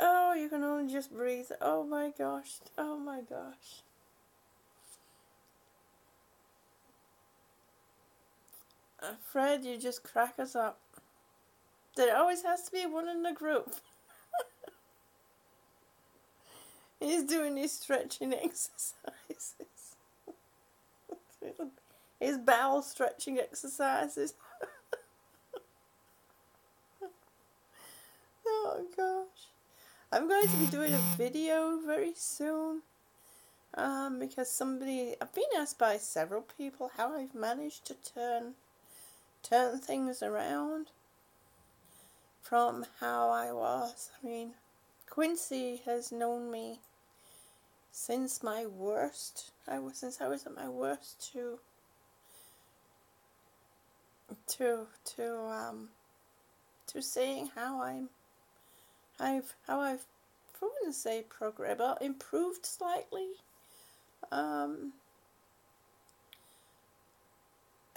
Oh, you can only just breathe. Oh my gosh. Oh my gosh. Uh, Fred, you just crack us up. There always has to be one in the group. [laughs] He's doing his stretching [laughs] exercises. [laughs] his bowel stretching exercises. oh gosh. I'm going to be doing a video very soon. Um, because somebody, I've been asked by several people how I've managed to turn turn things around from how I was. I mean, Quincy has known me since my worst. I was since I was at my worst to to to um to seeing how I'm I've how I've I wouldn't say progress but improved slightly. Um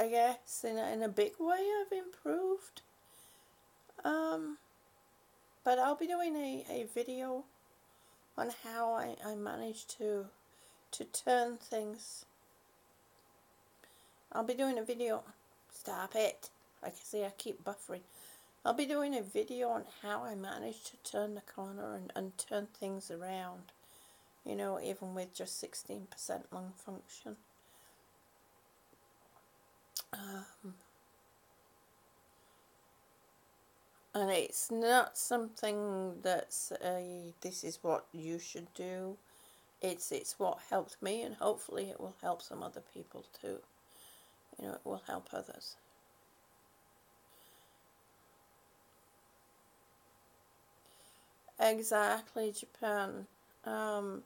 I guess in a, in a big way I've improved. Um, but I'll be doing a, a video on how I, I managed to to turn things. I'll be doing a video. Stop it. Like I say, I keep buffering. I'll be doing a video on how I managed to turn the corner and, and turn things around. You know, even with just 16% lung function. Um, and it's not something that's a this is what you should do it's it's what helped me and hopefully it will help some other people too you know it will help others exactly japan. Um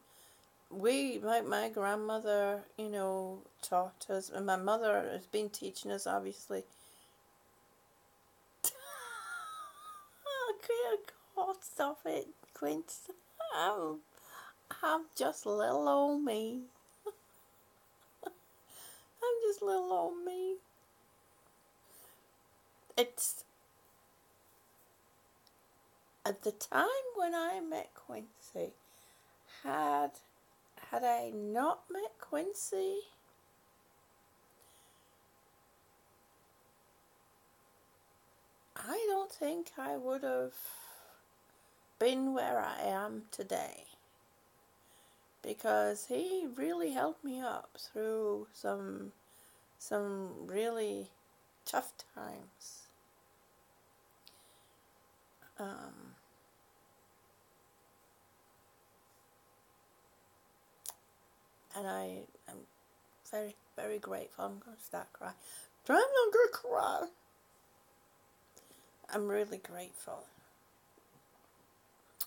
we my, my grandmother you know taught us and my mother has been teaching us obviously. Oh god stop it quince i'm, I'm just little old me. [laughs] I'm just little old me. It's at the time when i met quincy had had I not met Quincy, I don't think I would have been where I am today because he really helped me up through some some really tough times. Um, and I am very, very grateful. I'm going to start crying. I'm not to cry. I'm really grateful.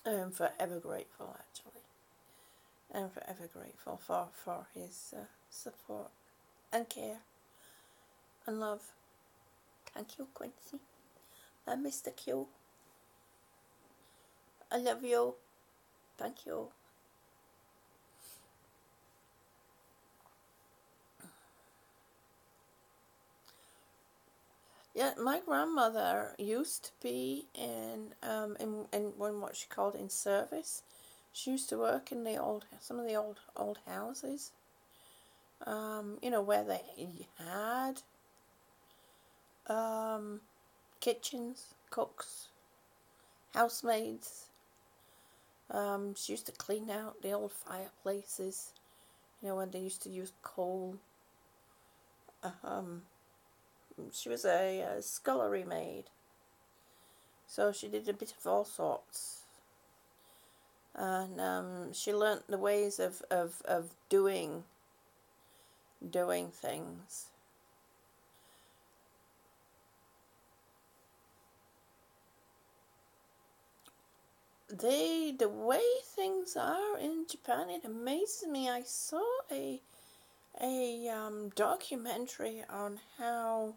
I'm forever grateful, actually. I'm forever grateful for, for his uh, support and care and love. Thank you, Quincy. And Mr. Q. I love you. Thank you. Yeah, my grandmother used to be in um in in when what she called in service. She used to work in the old some of the old old houses. Um, you know where they had um kitchens, cooks, housemaids. Um, she used to clean out the old fireplaces. You know when they used to use coal. Um, she was a, a scullery maid. So she did a bit of all sorts. And um, she learnt the ways of, of, of doing doing things. They the way things are in Japan it amazes me. I saw a a um, documentary on how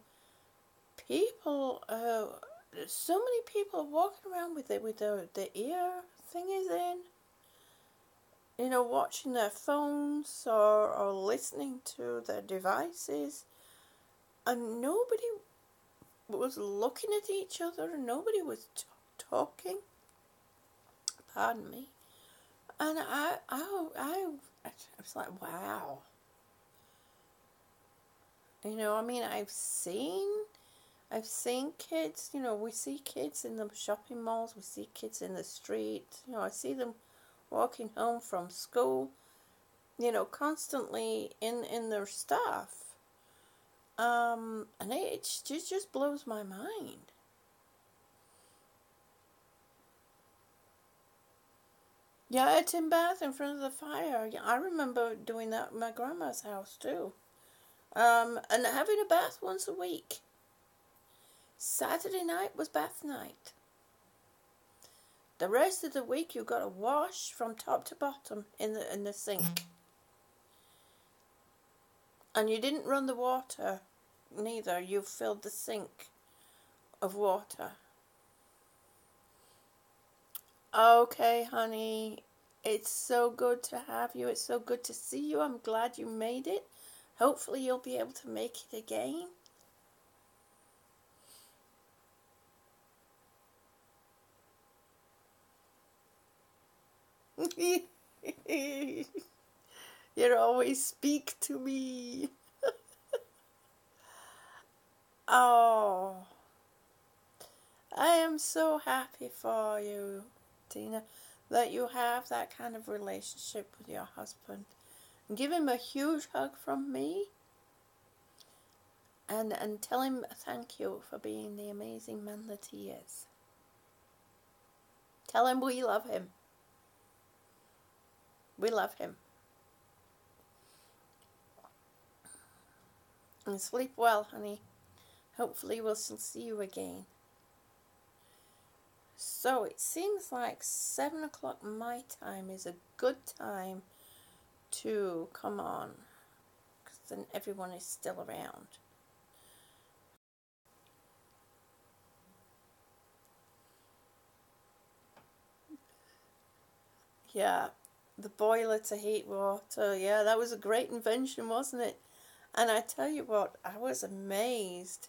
people, uh, so many people walking around with it with the the ear thingies in. You know, watching their phones or, or listening to their devices, and nobody was looking at each other. And nobody was t- talking. Pardon me. And I, I, I, I was like, wow. You know, I mean, I've seen I've seen kids, you know, we see kids in the shopping malls, we see kids in the street, you know, I see them walking home from school, you know, constantly in, in their stuff. Um, and it just, just blows my mind. Yeah, it's in Bath in front of the fire. Yeah, I remember doing that at my grandma's house too. Um, and having a bath once a week. Saturday night was bath night. The rest of the week you've got to wash from top to bottom in the in the sink. And you didn't run the water neither. You filled the sink of water. Okay, honey. It's so good to have you. It's so good to see you. I'm glad you made it. Hopefully you'll be able to make it again. [laughs] you always speak to me. [laughs] oh, I am so happy for you, Tina, that you have that kind of relationship with your husband. And give him a huge hug from me. And, and tell him thank you for being the amazing man that he is. Tell him we love him. We love him. And sleep well, honey. Hopefully, we'll still see you again. So, it seems like 7 o'clock my time is a good time to come on. Because then everyone is still around. Yeah, the boiler to heat water. Yeah, that was a great invention, wasn't it? And I tell you what, I was amazed.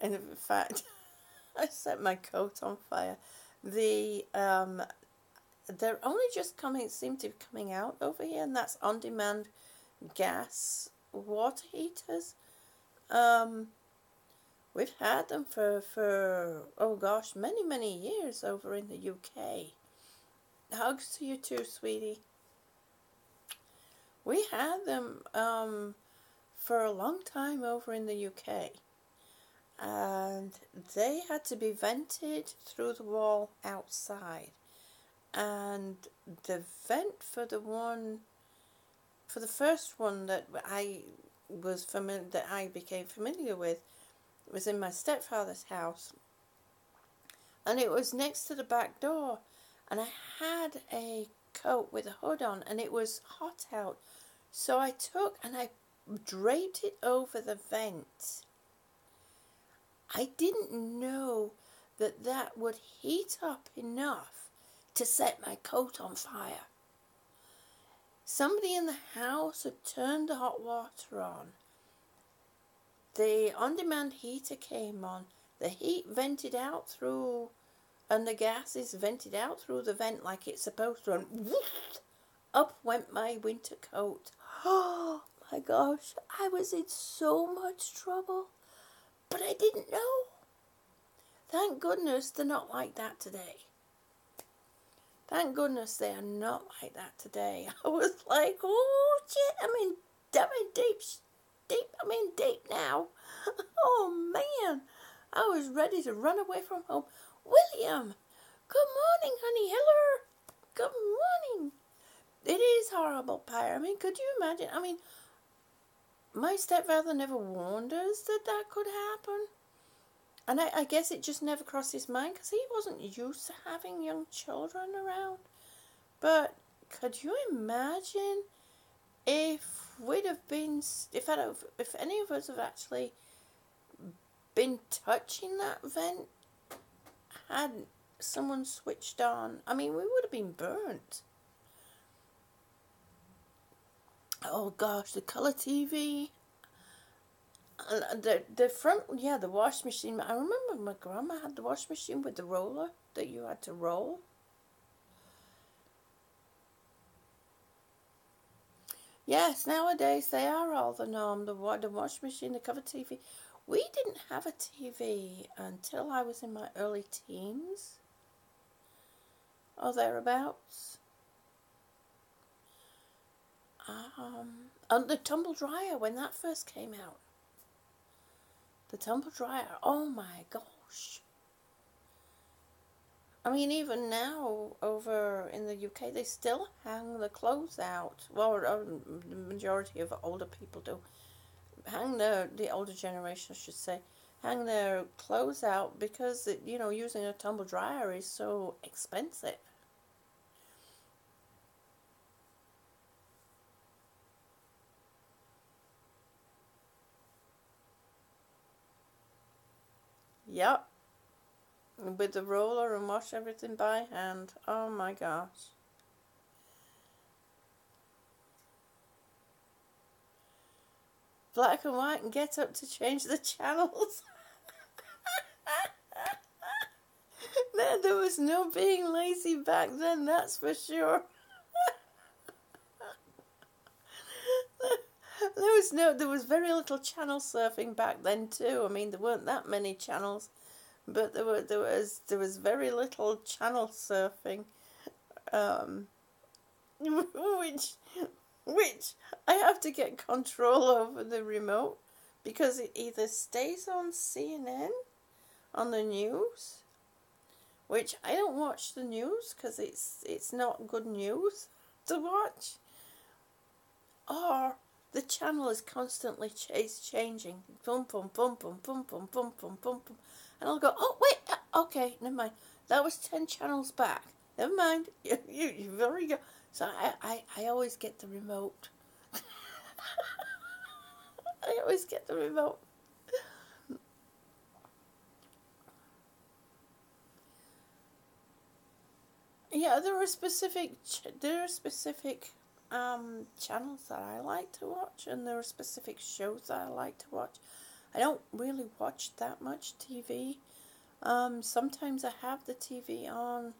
And in fact, [laughs] I set my coat on fire. The um, they're only just coming, seem to be coming out over here, and that's on-demand gas water heaters. Um, we've had them for for oh gosh, many many years over in the UK. Hugs to you too, sweetie. We had them um, for a long time over in the UK. And they had to be vented through the wall outside. And the vent for the one, for the first one that I was familiar, that I became familiar with, was in my stepfather's house. And it was next to the back door. And I had a coat with a hood on, and it was hot out. So I took and I draped it over the vent. I didn't know that that would heat up enough to set my coat on fire. Somebody in the house had turned the hot water on. The on demand heater came on. The heat vented out through, and the gas is vented out through the vent like it's supposed to, and whoosh, up went my winter coat. Oh my gosh, I was in so much trouble, but I didn't know. Thank goodness they're not like that today. Thank goodness they are not like that today. [laughs] I was like, oh shit, I'm in, I'm in deep, deep, I'm in deep now. [laughs] Oh man, I was ready to run away from home. William, good morning, honey. Hello. Good morning. It is horrible, Pyre. I mean, could you imagine? I mean, my stepfather never warned us that that could happen. And I, I guess it just never crossed his mind because he wasn't used to having young children around. But could you imagine if we'd have been, if, I'd have, if any of us have actually been touching that vent, had someone switched on, I mean, we would have been burnt. Oh gosh, the color TV. Uh, the the front, yeah, the wash machine. I remember my grandma had the wash machine with the roller that you had to roll. Yes, nowadays they are all the norm. The the wash machine, the cover TV. We didn't have a TV until I was in my early teens, or thereabouts. Um, and the tumble dryer when that first came out. The tumble dryer. Oh my gosh. I mean, even now over in the UK, they still hang the clothes out. Well, the majority of older people do hang the the older generation, I should say, hang their clothes out because it, you know using a tumble dryer is so expensive. Yep. With the roller and wash everything by hand. Oh my gosh. Black and white and get up to change the [laughs] channels. [laughs] there was no being lazy back then, that's for sure. There was no, there was very little channel surfing back then too. I mean, there weren't that many channels, but there was there was there was very little channel surfing, um, [laughs] which which I have to get control over the remote because it either stays on CNN on the news, which I don't watch the news because it's it's not good news to watch, or the channel is constantly chase changing, boom boom boom boom boom boom boom boom boom, and I'll go, oh wait, uh, okay, never mind, that was ten channels back. Never mind, [laughs] you you, you very go. So I, I, I always get the remote. [laughs] I always get the remote. Yeah, there are specific there are specific um, channels that I like to watch, and there are specific shows that I like to watch. I don't really watch that much TV. Um, sometimes I have the TV on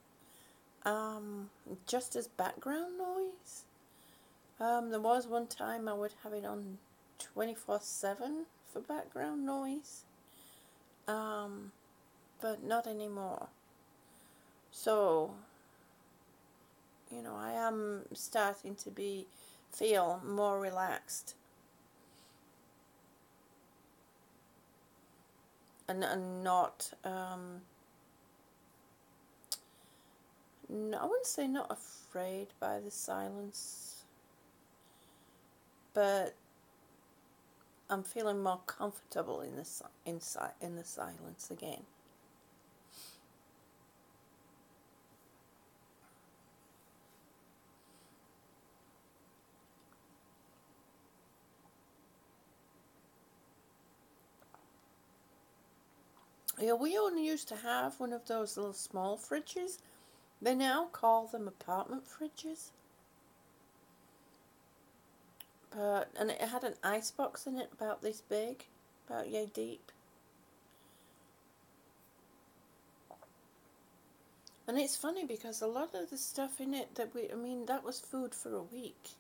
um, just as background noise. Um, there was one time I would have it on 24 7 for background noise, um, but not anymore. So, you know, I am starting to be feel more relaxed. And, and not, um, no, I wouldn't say not afraid by the silence, but I'm feeling more comfortable in the inside in the silence again. Yeah, we only used to have one of those little small fridges. They now call them apartment fridges. But and it had an ice box in it about this big, about yay deep. And it's funny because a lot of the stuff in it that we, I mean, that was food for a week.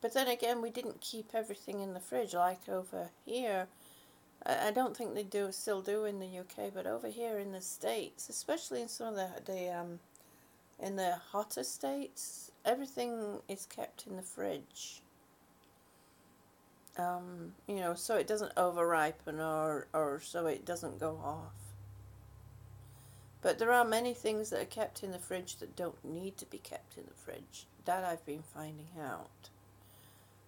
But then again, we didn't keep everything in the fridge like over here. I don't think they do still do in the UK, but over here in the states, especially in some of the the um, in the hotter states, everything is kept in the fridge. Um, you know, so it doesn't over ripen or or so it doesn't go off. But there are many things that are kept in the fridge that don't need to be kept in the fridge. That I've been finding out.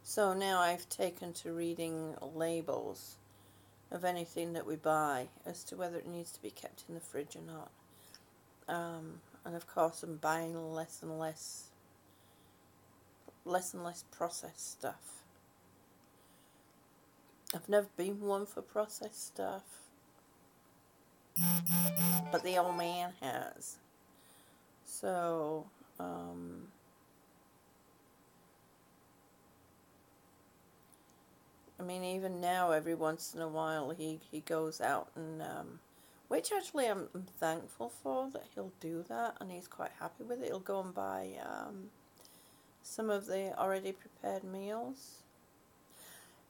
So now I've taken to reading labels of anything that we buy as to whether it needs to be kept in the fridge or not. Um, and of course, I'm buying less and less, less and less processed stuff. I've never been one for processed stuff, but the old man has. So, um, I mean, even now, every once in a while, he, he goes out and, um, which actually I'm, I'm, thankful for that he'll do that and he's quite happy with it. He'll go and buy um, some of the already prepared meals.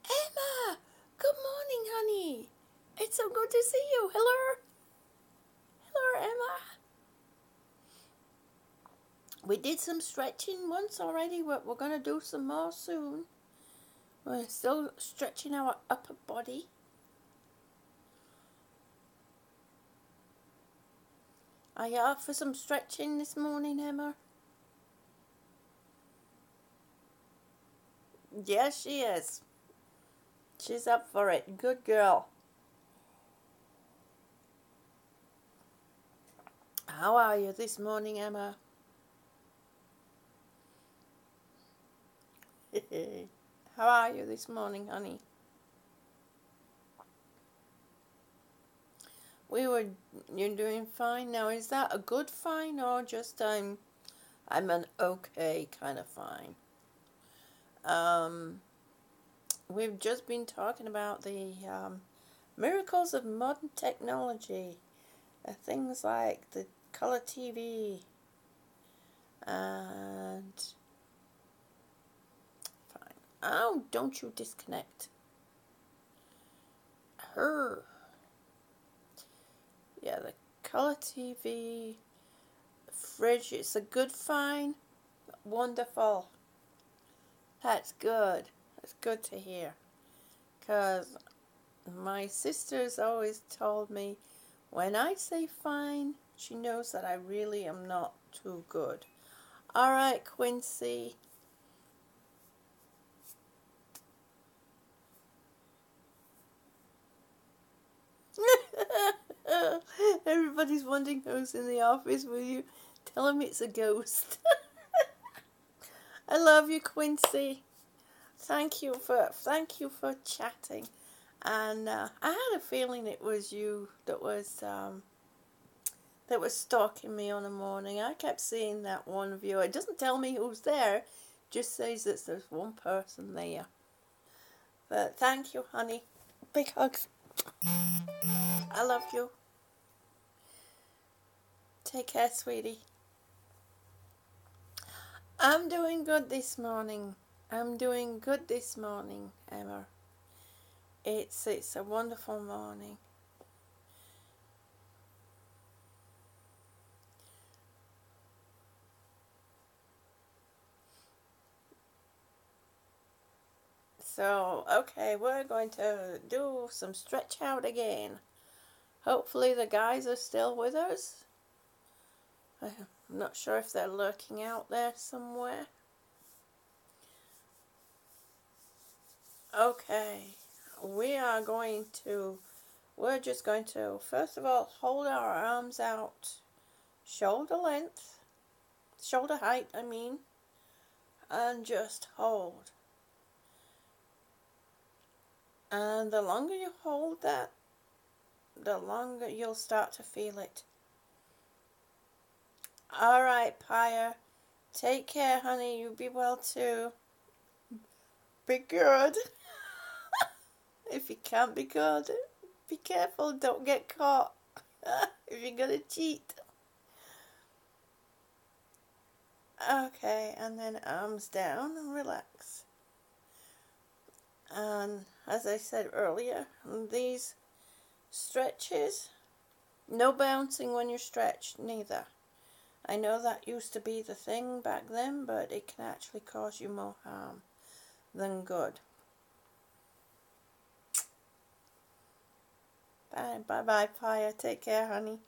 Emma! Good morning, honey! It's so good to see you. Hello? Hello, Emma. We did some stretching once already, but we're going to do some more soon. We're still stretching our upper body. Are you up for some stretching this morning, Emma? Yes, she is. She's up for it. Good girl. How are you this morning, Emma? [laughs] How are you this morning, honey? We were you're doing fine now. Is that a good fine or just I'm I'm an okay kind of fine? Um, we've just been talking about the um, miracles of modern technology, uh, things like the color TV and Oh, don't you disconnect. Her. Yeah, the Colour TV fridge. It's a good find. Wonderful. That's good. That's good to hear. Because my sister's always told me when I say fine, she knows that I really am not too good. All right, Quincy. [laughs] Everybody's wondering who's in the office with you. Tell them it's a ghost. [laughs] I love you, Quincy. Thank you for thank you for chatting. And uh, I had a feeling it was you that was um, that was stalking me on the morning. I kept seeing that one view. It doesn't tell me who's there, just says that there's one person there. But thank you, honey. Big hugs. I love you. Take care, sweetie. I'm doing good this morning. I'm doing good this morning, Emma. It's it's a wonderful morning. So, okay, we're going to do some stretch out again. Hopefully the guys are still with us. I'm not sure if they're lurking out there somewhere. Okay, we are going to, we're just going to, first of all, hold our arms out shoulder length, shoulder height, I mean, and just hold. And the longer you hold that, the longer you'll start to feel it. All right, Pyre. Take care, honey. You be well too. Be good. [laughs] if you can't be good, be careful. Don't get caught. [laughs] if you're gonna cheat. Okay, and then arms down and relax. And as I said earlier, these stretches, no bouncing when you're stretched, neither. I know that used to be the thing back then, but it can actually cause you more harm than good. Bye, bye, bye, Pyre. Take care, honey.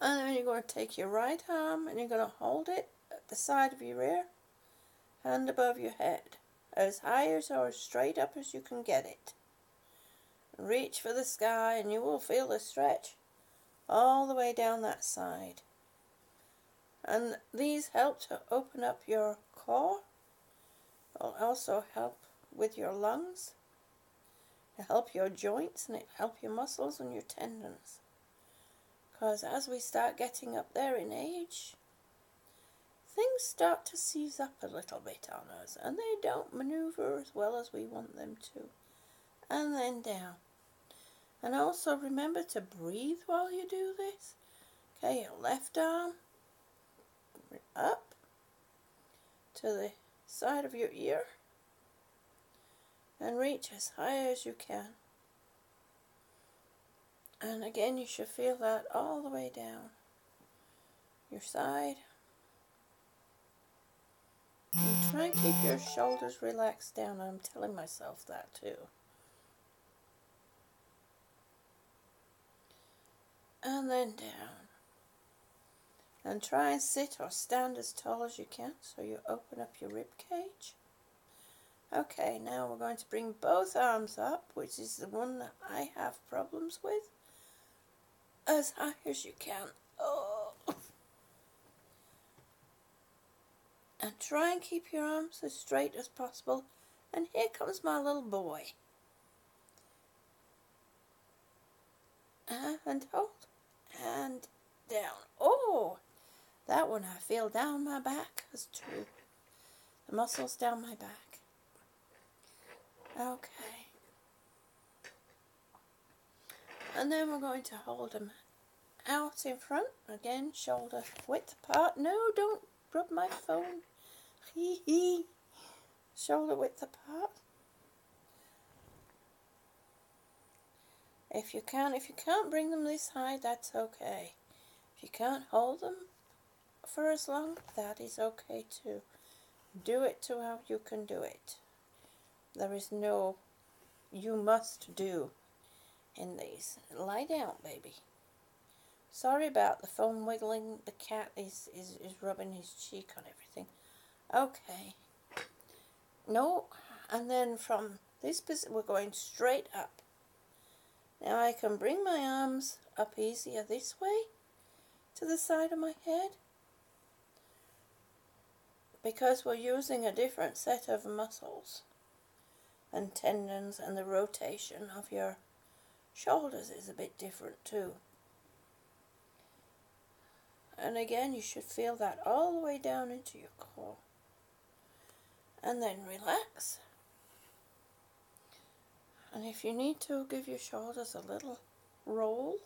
And then you're going to take your right arm and you're going to hold it at the side of your ear, hand above your head as high as or as straight up as you can get it. Reach for the sky and you will feel the stretch all the way down that side. And these help to open up your core. It'll also help with your lungs. It'll help your joints and it help your muscles and your tendons. Because as we start getting up there in age, things start to seize up a little bit on us and they don't maneuver as well as we want them to. And then down. And also remember to breathe while you do this. Okay, your left arm up to the side of your ear and reach as high as you can. And again, you should feel that all the way down your side and try and keep your shoulders relaxed down. I'm telling myself that too. And then down. And try and sit or stand as tall as you can so you open up your rib cage. Okay, now we're going to bring both arms up, which is the one that I have problems with, as high as you can. Oh. And try and keep your arms as straight as possible. And here comes my little boy. And hold. And down. Oh, that one I feel down my back. That's true. The muscles down my back. Okay. And then we're going to hold them out in front. Again, shoulder width apart. No, don't rub my phone. Hee [laughs] hee. Shoulder width apart. If you can't, if you can't bring them this high, that's okay. If you can't hold them for as long, that is okay too. Do it to how you can do it. There is no you must do in these. Lie down, baby. Sorry about the phone wiggling. The cat is, is, is rubbing his cheek on everything. Okay. No, and then from this position, we're going straight up. Now I can bring my arms up easier this way to the side of my head because we're using a different set of muscles and tendons and the rotation of your shoulders is a bit different too. And again, you should feel that all the way down into your core. And then relax. And if you need to, give your shoulders a little roll.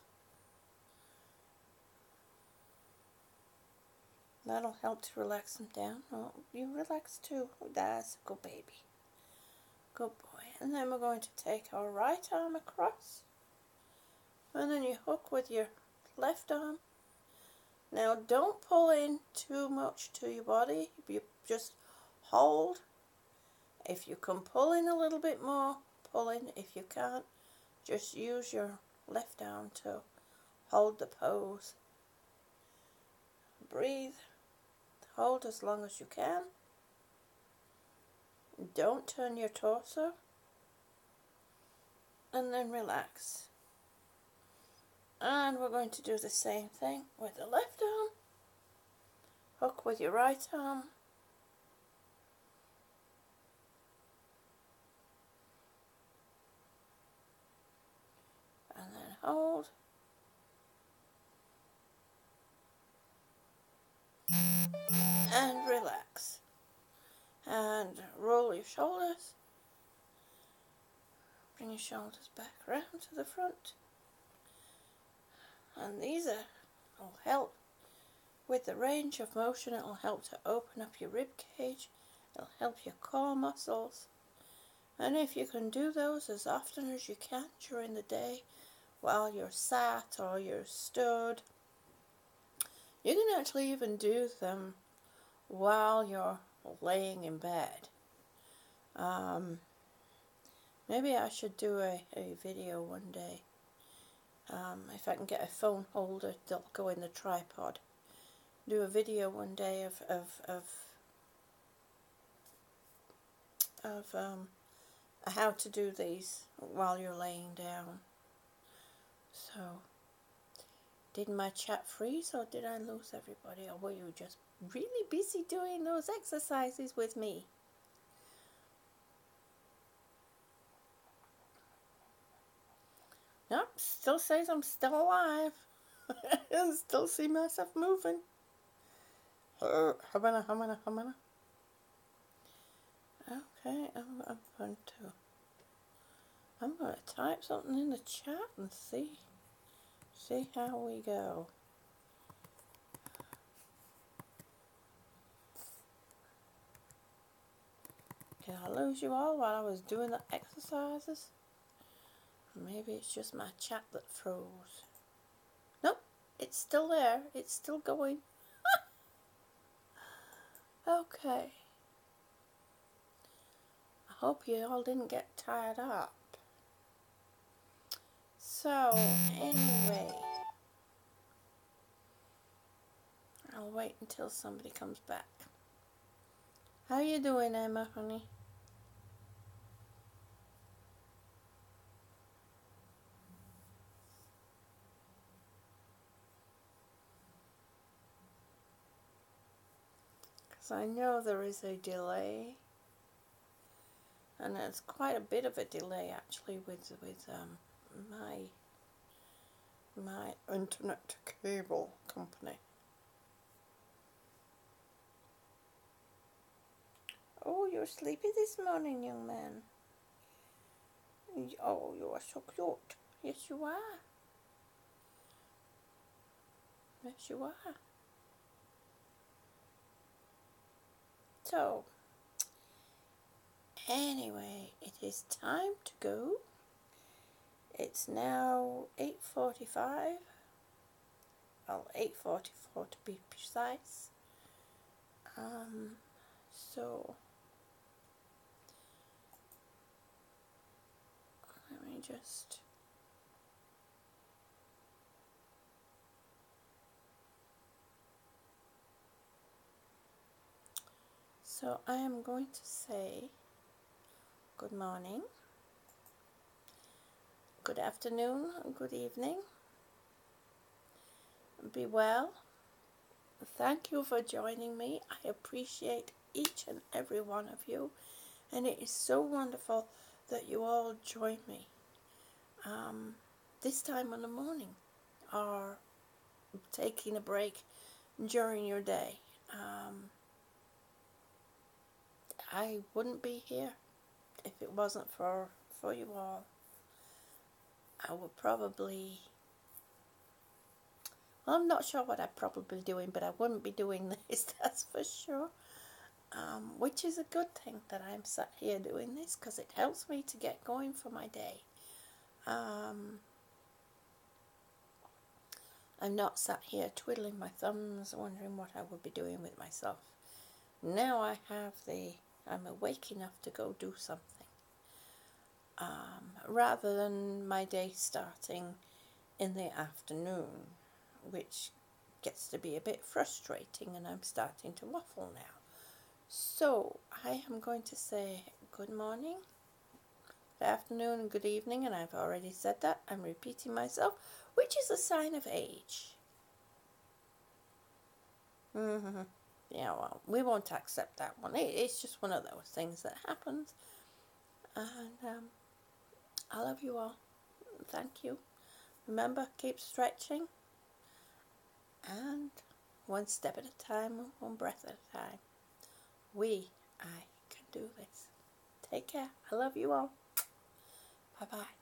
That'll help to relax them down. Oh, you relax too. That's a good baby. Good boy. And then we're going to take our right arm across. And then you hook with your left arm. Now don't pull in too much to your body. You just hold. If you can pull in a little bit more, pull in. If you can't, just use your left arm to hold the pose. Breathe. Hold as long as you can. Don't turn your torso. And then relax. And we're going to do the same thing with the left arm. Hook with your right arm. Hold. And relax. And roll your shoulders. Bring your shoulders back around to the front. And these are, will help with the range of motion. It will help to open up your rib cage. It'll help your core muscles. And if you can do those as often as you can during the day while you're sat or you're stood, you can actually even do them while you're laying in bed. Um, maybe I should do a, a video one day. Um, if I can get a phone holder that'll go in the tripod. Do a video one day of, of, of, of um, how to do these while you're laying down. So, did my chat freeze or did I lose everybody? Or were you just really busy doing those exercises with me. Nope, still says I'm still alive. [laughs] I still see myself moving. Havana, Havana, Havana. Okay, I'm, I'm going to. I'm going to type something in the chat and see, see how we go. Did I lose you all while I was doing the exercises? Maybe it's just my chat that froze. Nope, it's still there. It's still going. [laughs] okay. I hope you all didn't get tired up. So, anyway. I'll wait until somebody comes back. How you doing, Emma, honey? Because I know there is a delay, and it's quite a bit of a delay actually with with um, my my internet cable company. Oh, you're sleepy this morning, young man. Oh, you are so cute. Yes, you are. Yes, you are. So, anyway, it is time to go. It's now 8.45, well 8.44 to be precise. Um, so, let me just So I am going to say good morning, good afternoon, and good evening. Be well. Thank you for joining me. I appreciate each and every one of you, and it is so wonderful that you all join me um, this time in the morning or taking a break during your day. Um, I wouldn't be here if it wasn't for for you all. I would probably well, I'm not sure what I'd probably be doing, but I wouldn't be doing [laughs] this, that's for sure. Um, which is a good thing that I'm sat here doing this because it helps me to get going for my day. Um, I'm not sat here twiddling my thumbs, wondering what I would be doing with myself. Now I have the I'm awake enough to go do something. Um, rather than my day starting in the afternoon, which gets to be a bit frustrating and I'm starting to waffle now. So I am going to say good morning, good afternoon, good evening, and I've already said that. I'm repeating myself, which is a sign of age. Mm-hmm yeah, well, we won't accept that one. It, it's just one of those things that happens. And um, I love you all. Thank you. Remember, keep stretching. And one step at a time, one breath at a time. We, I can do this. Take care. I love you all. Bye bye.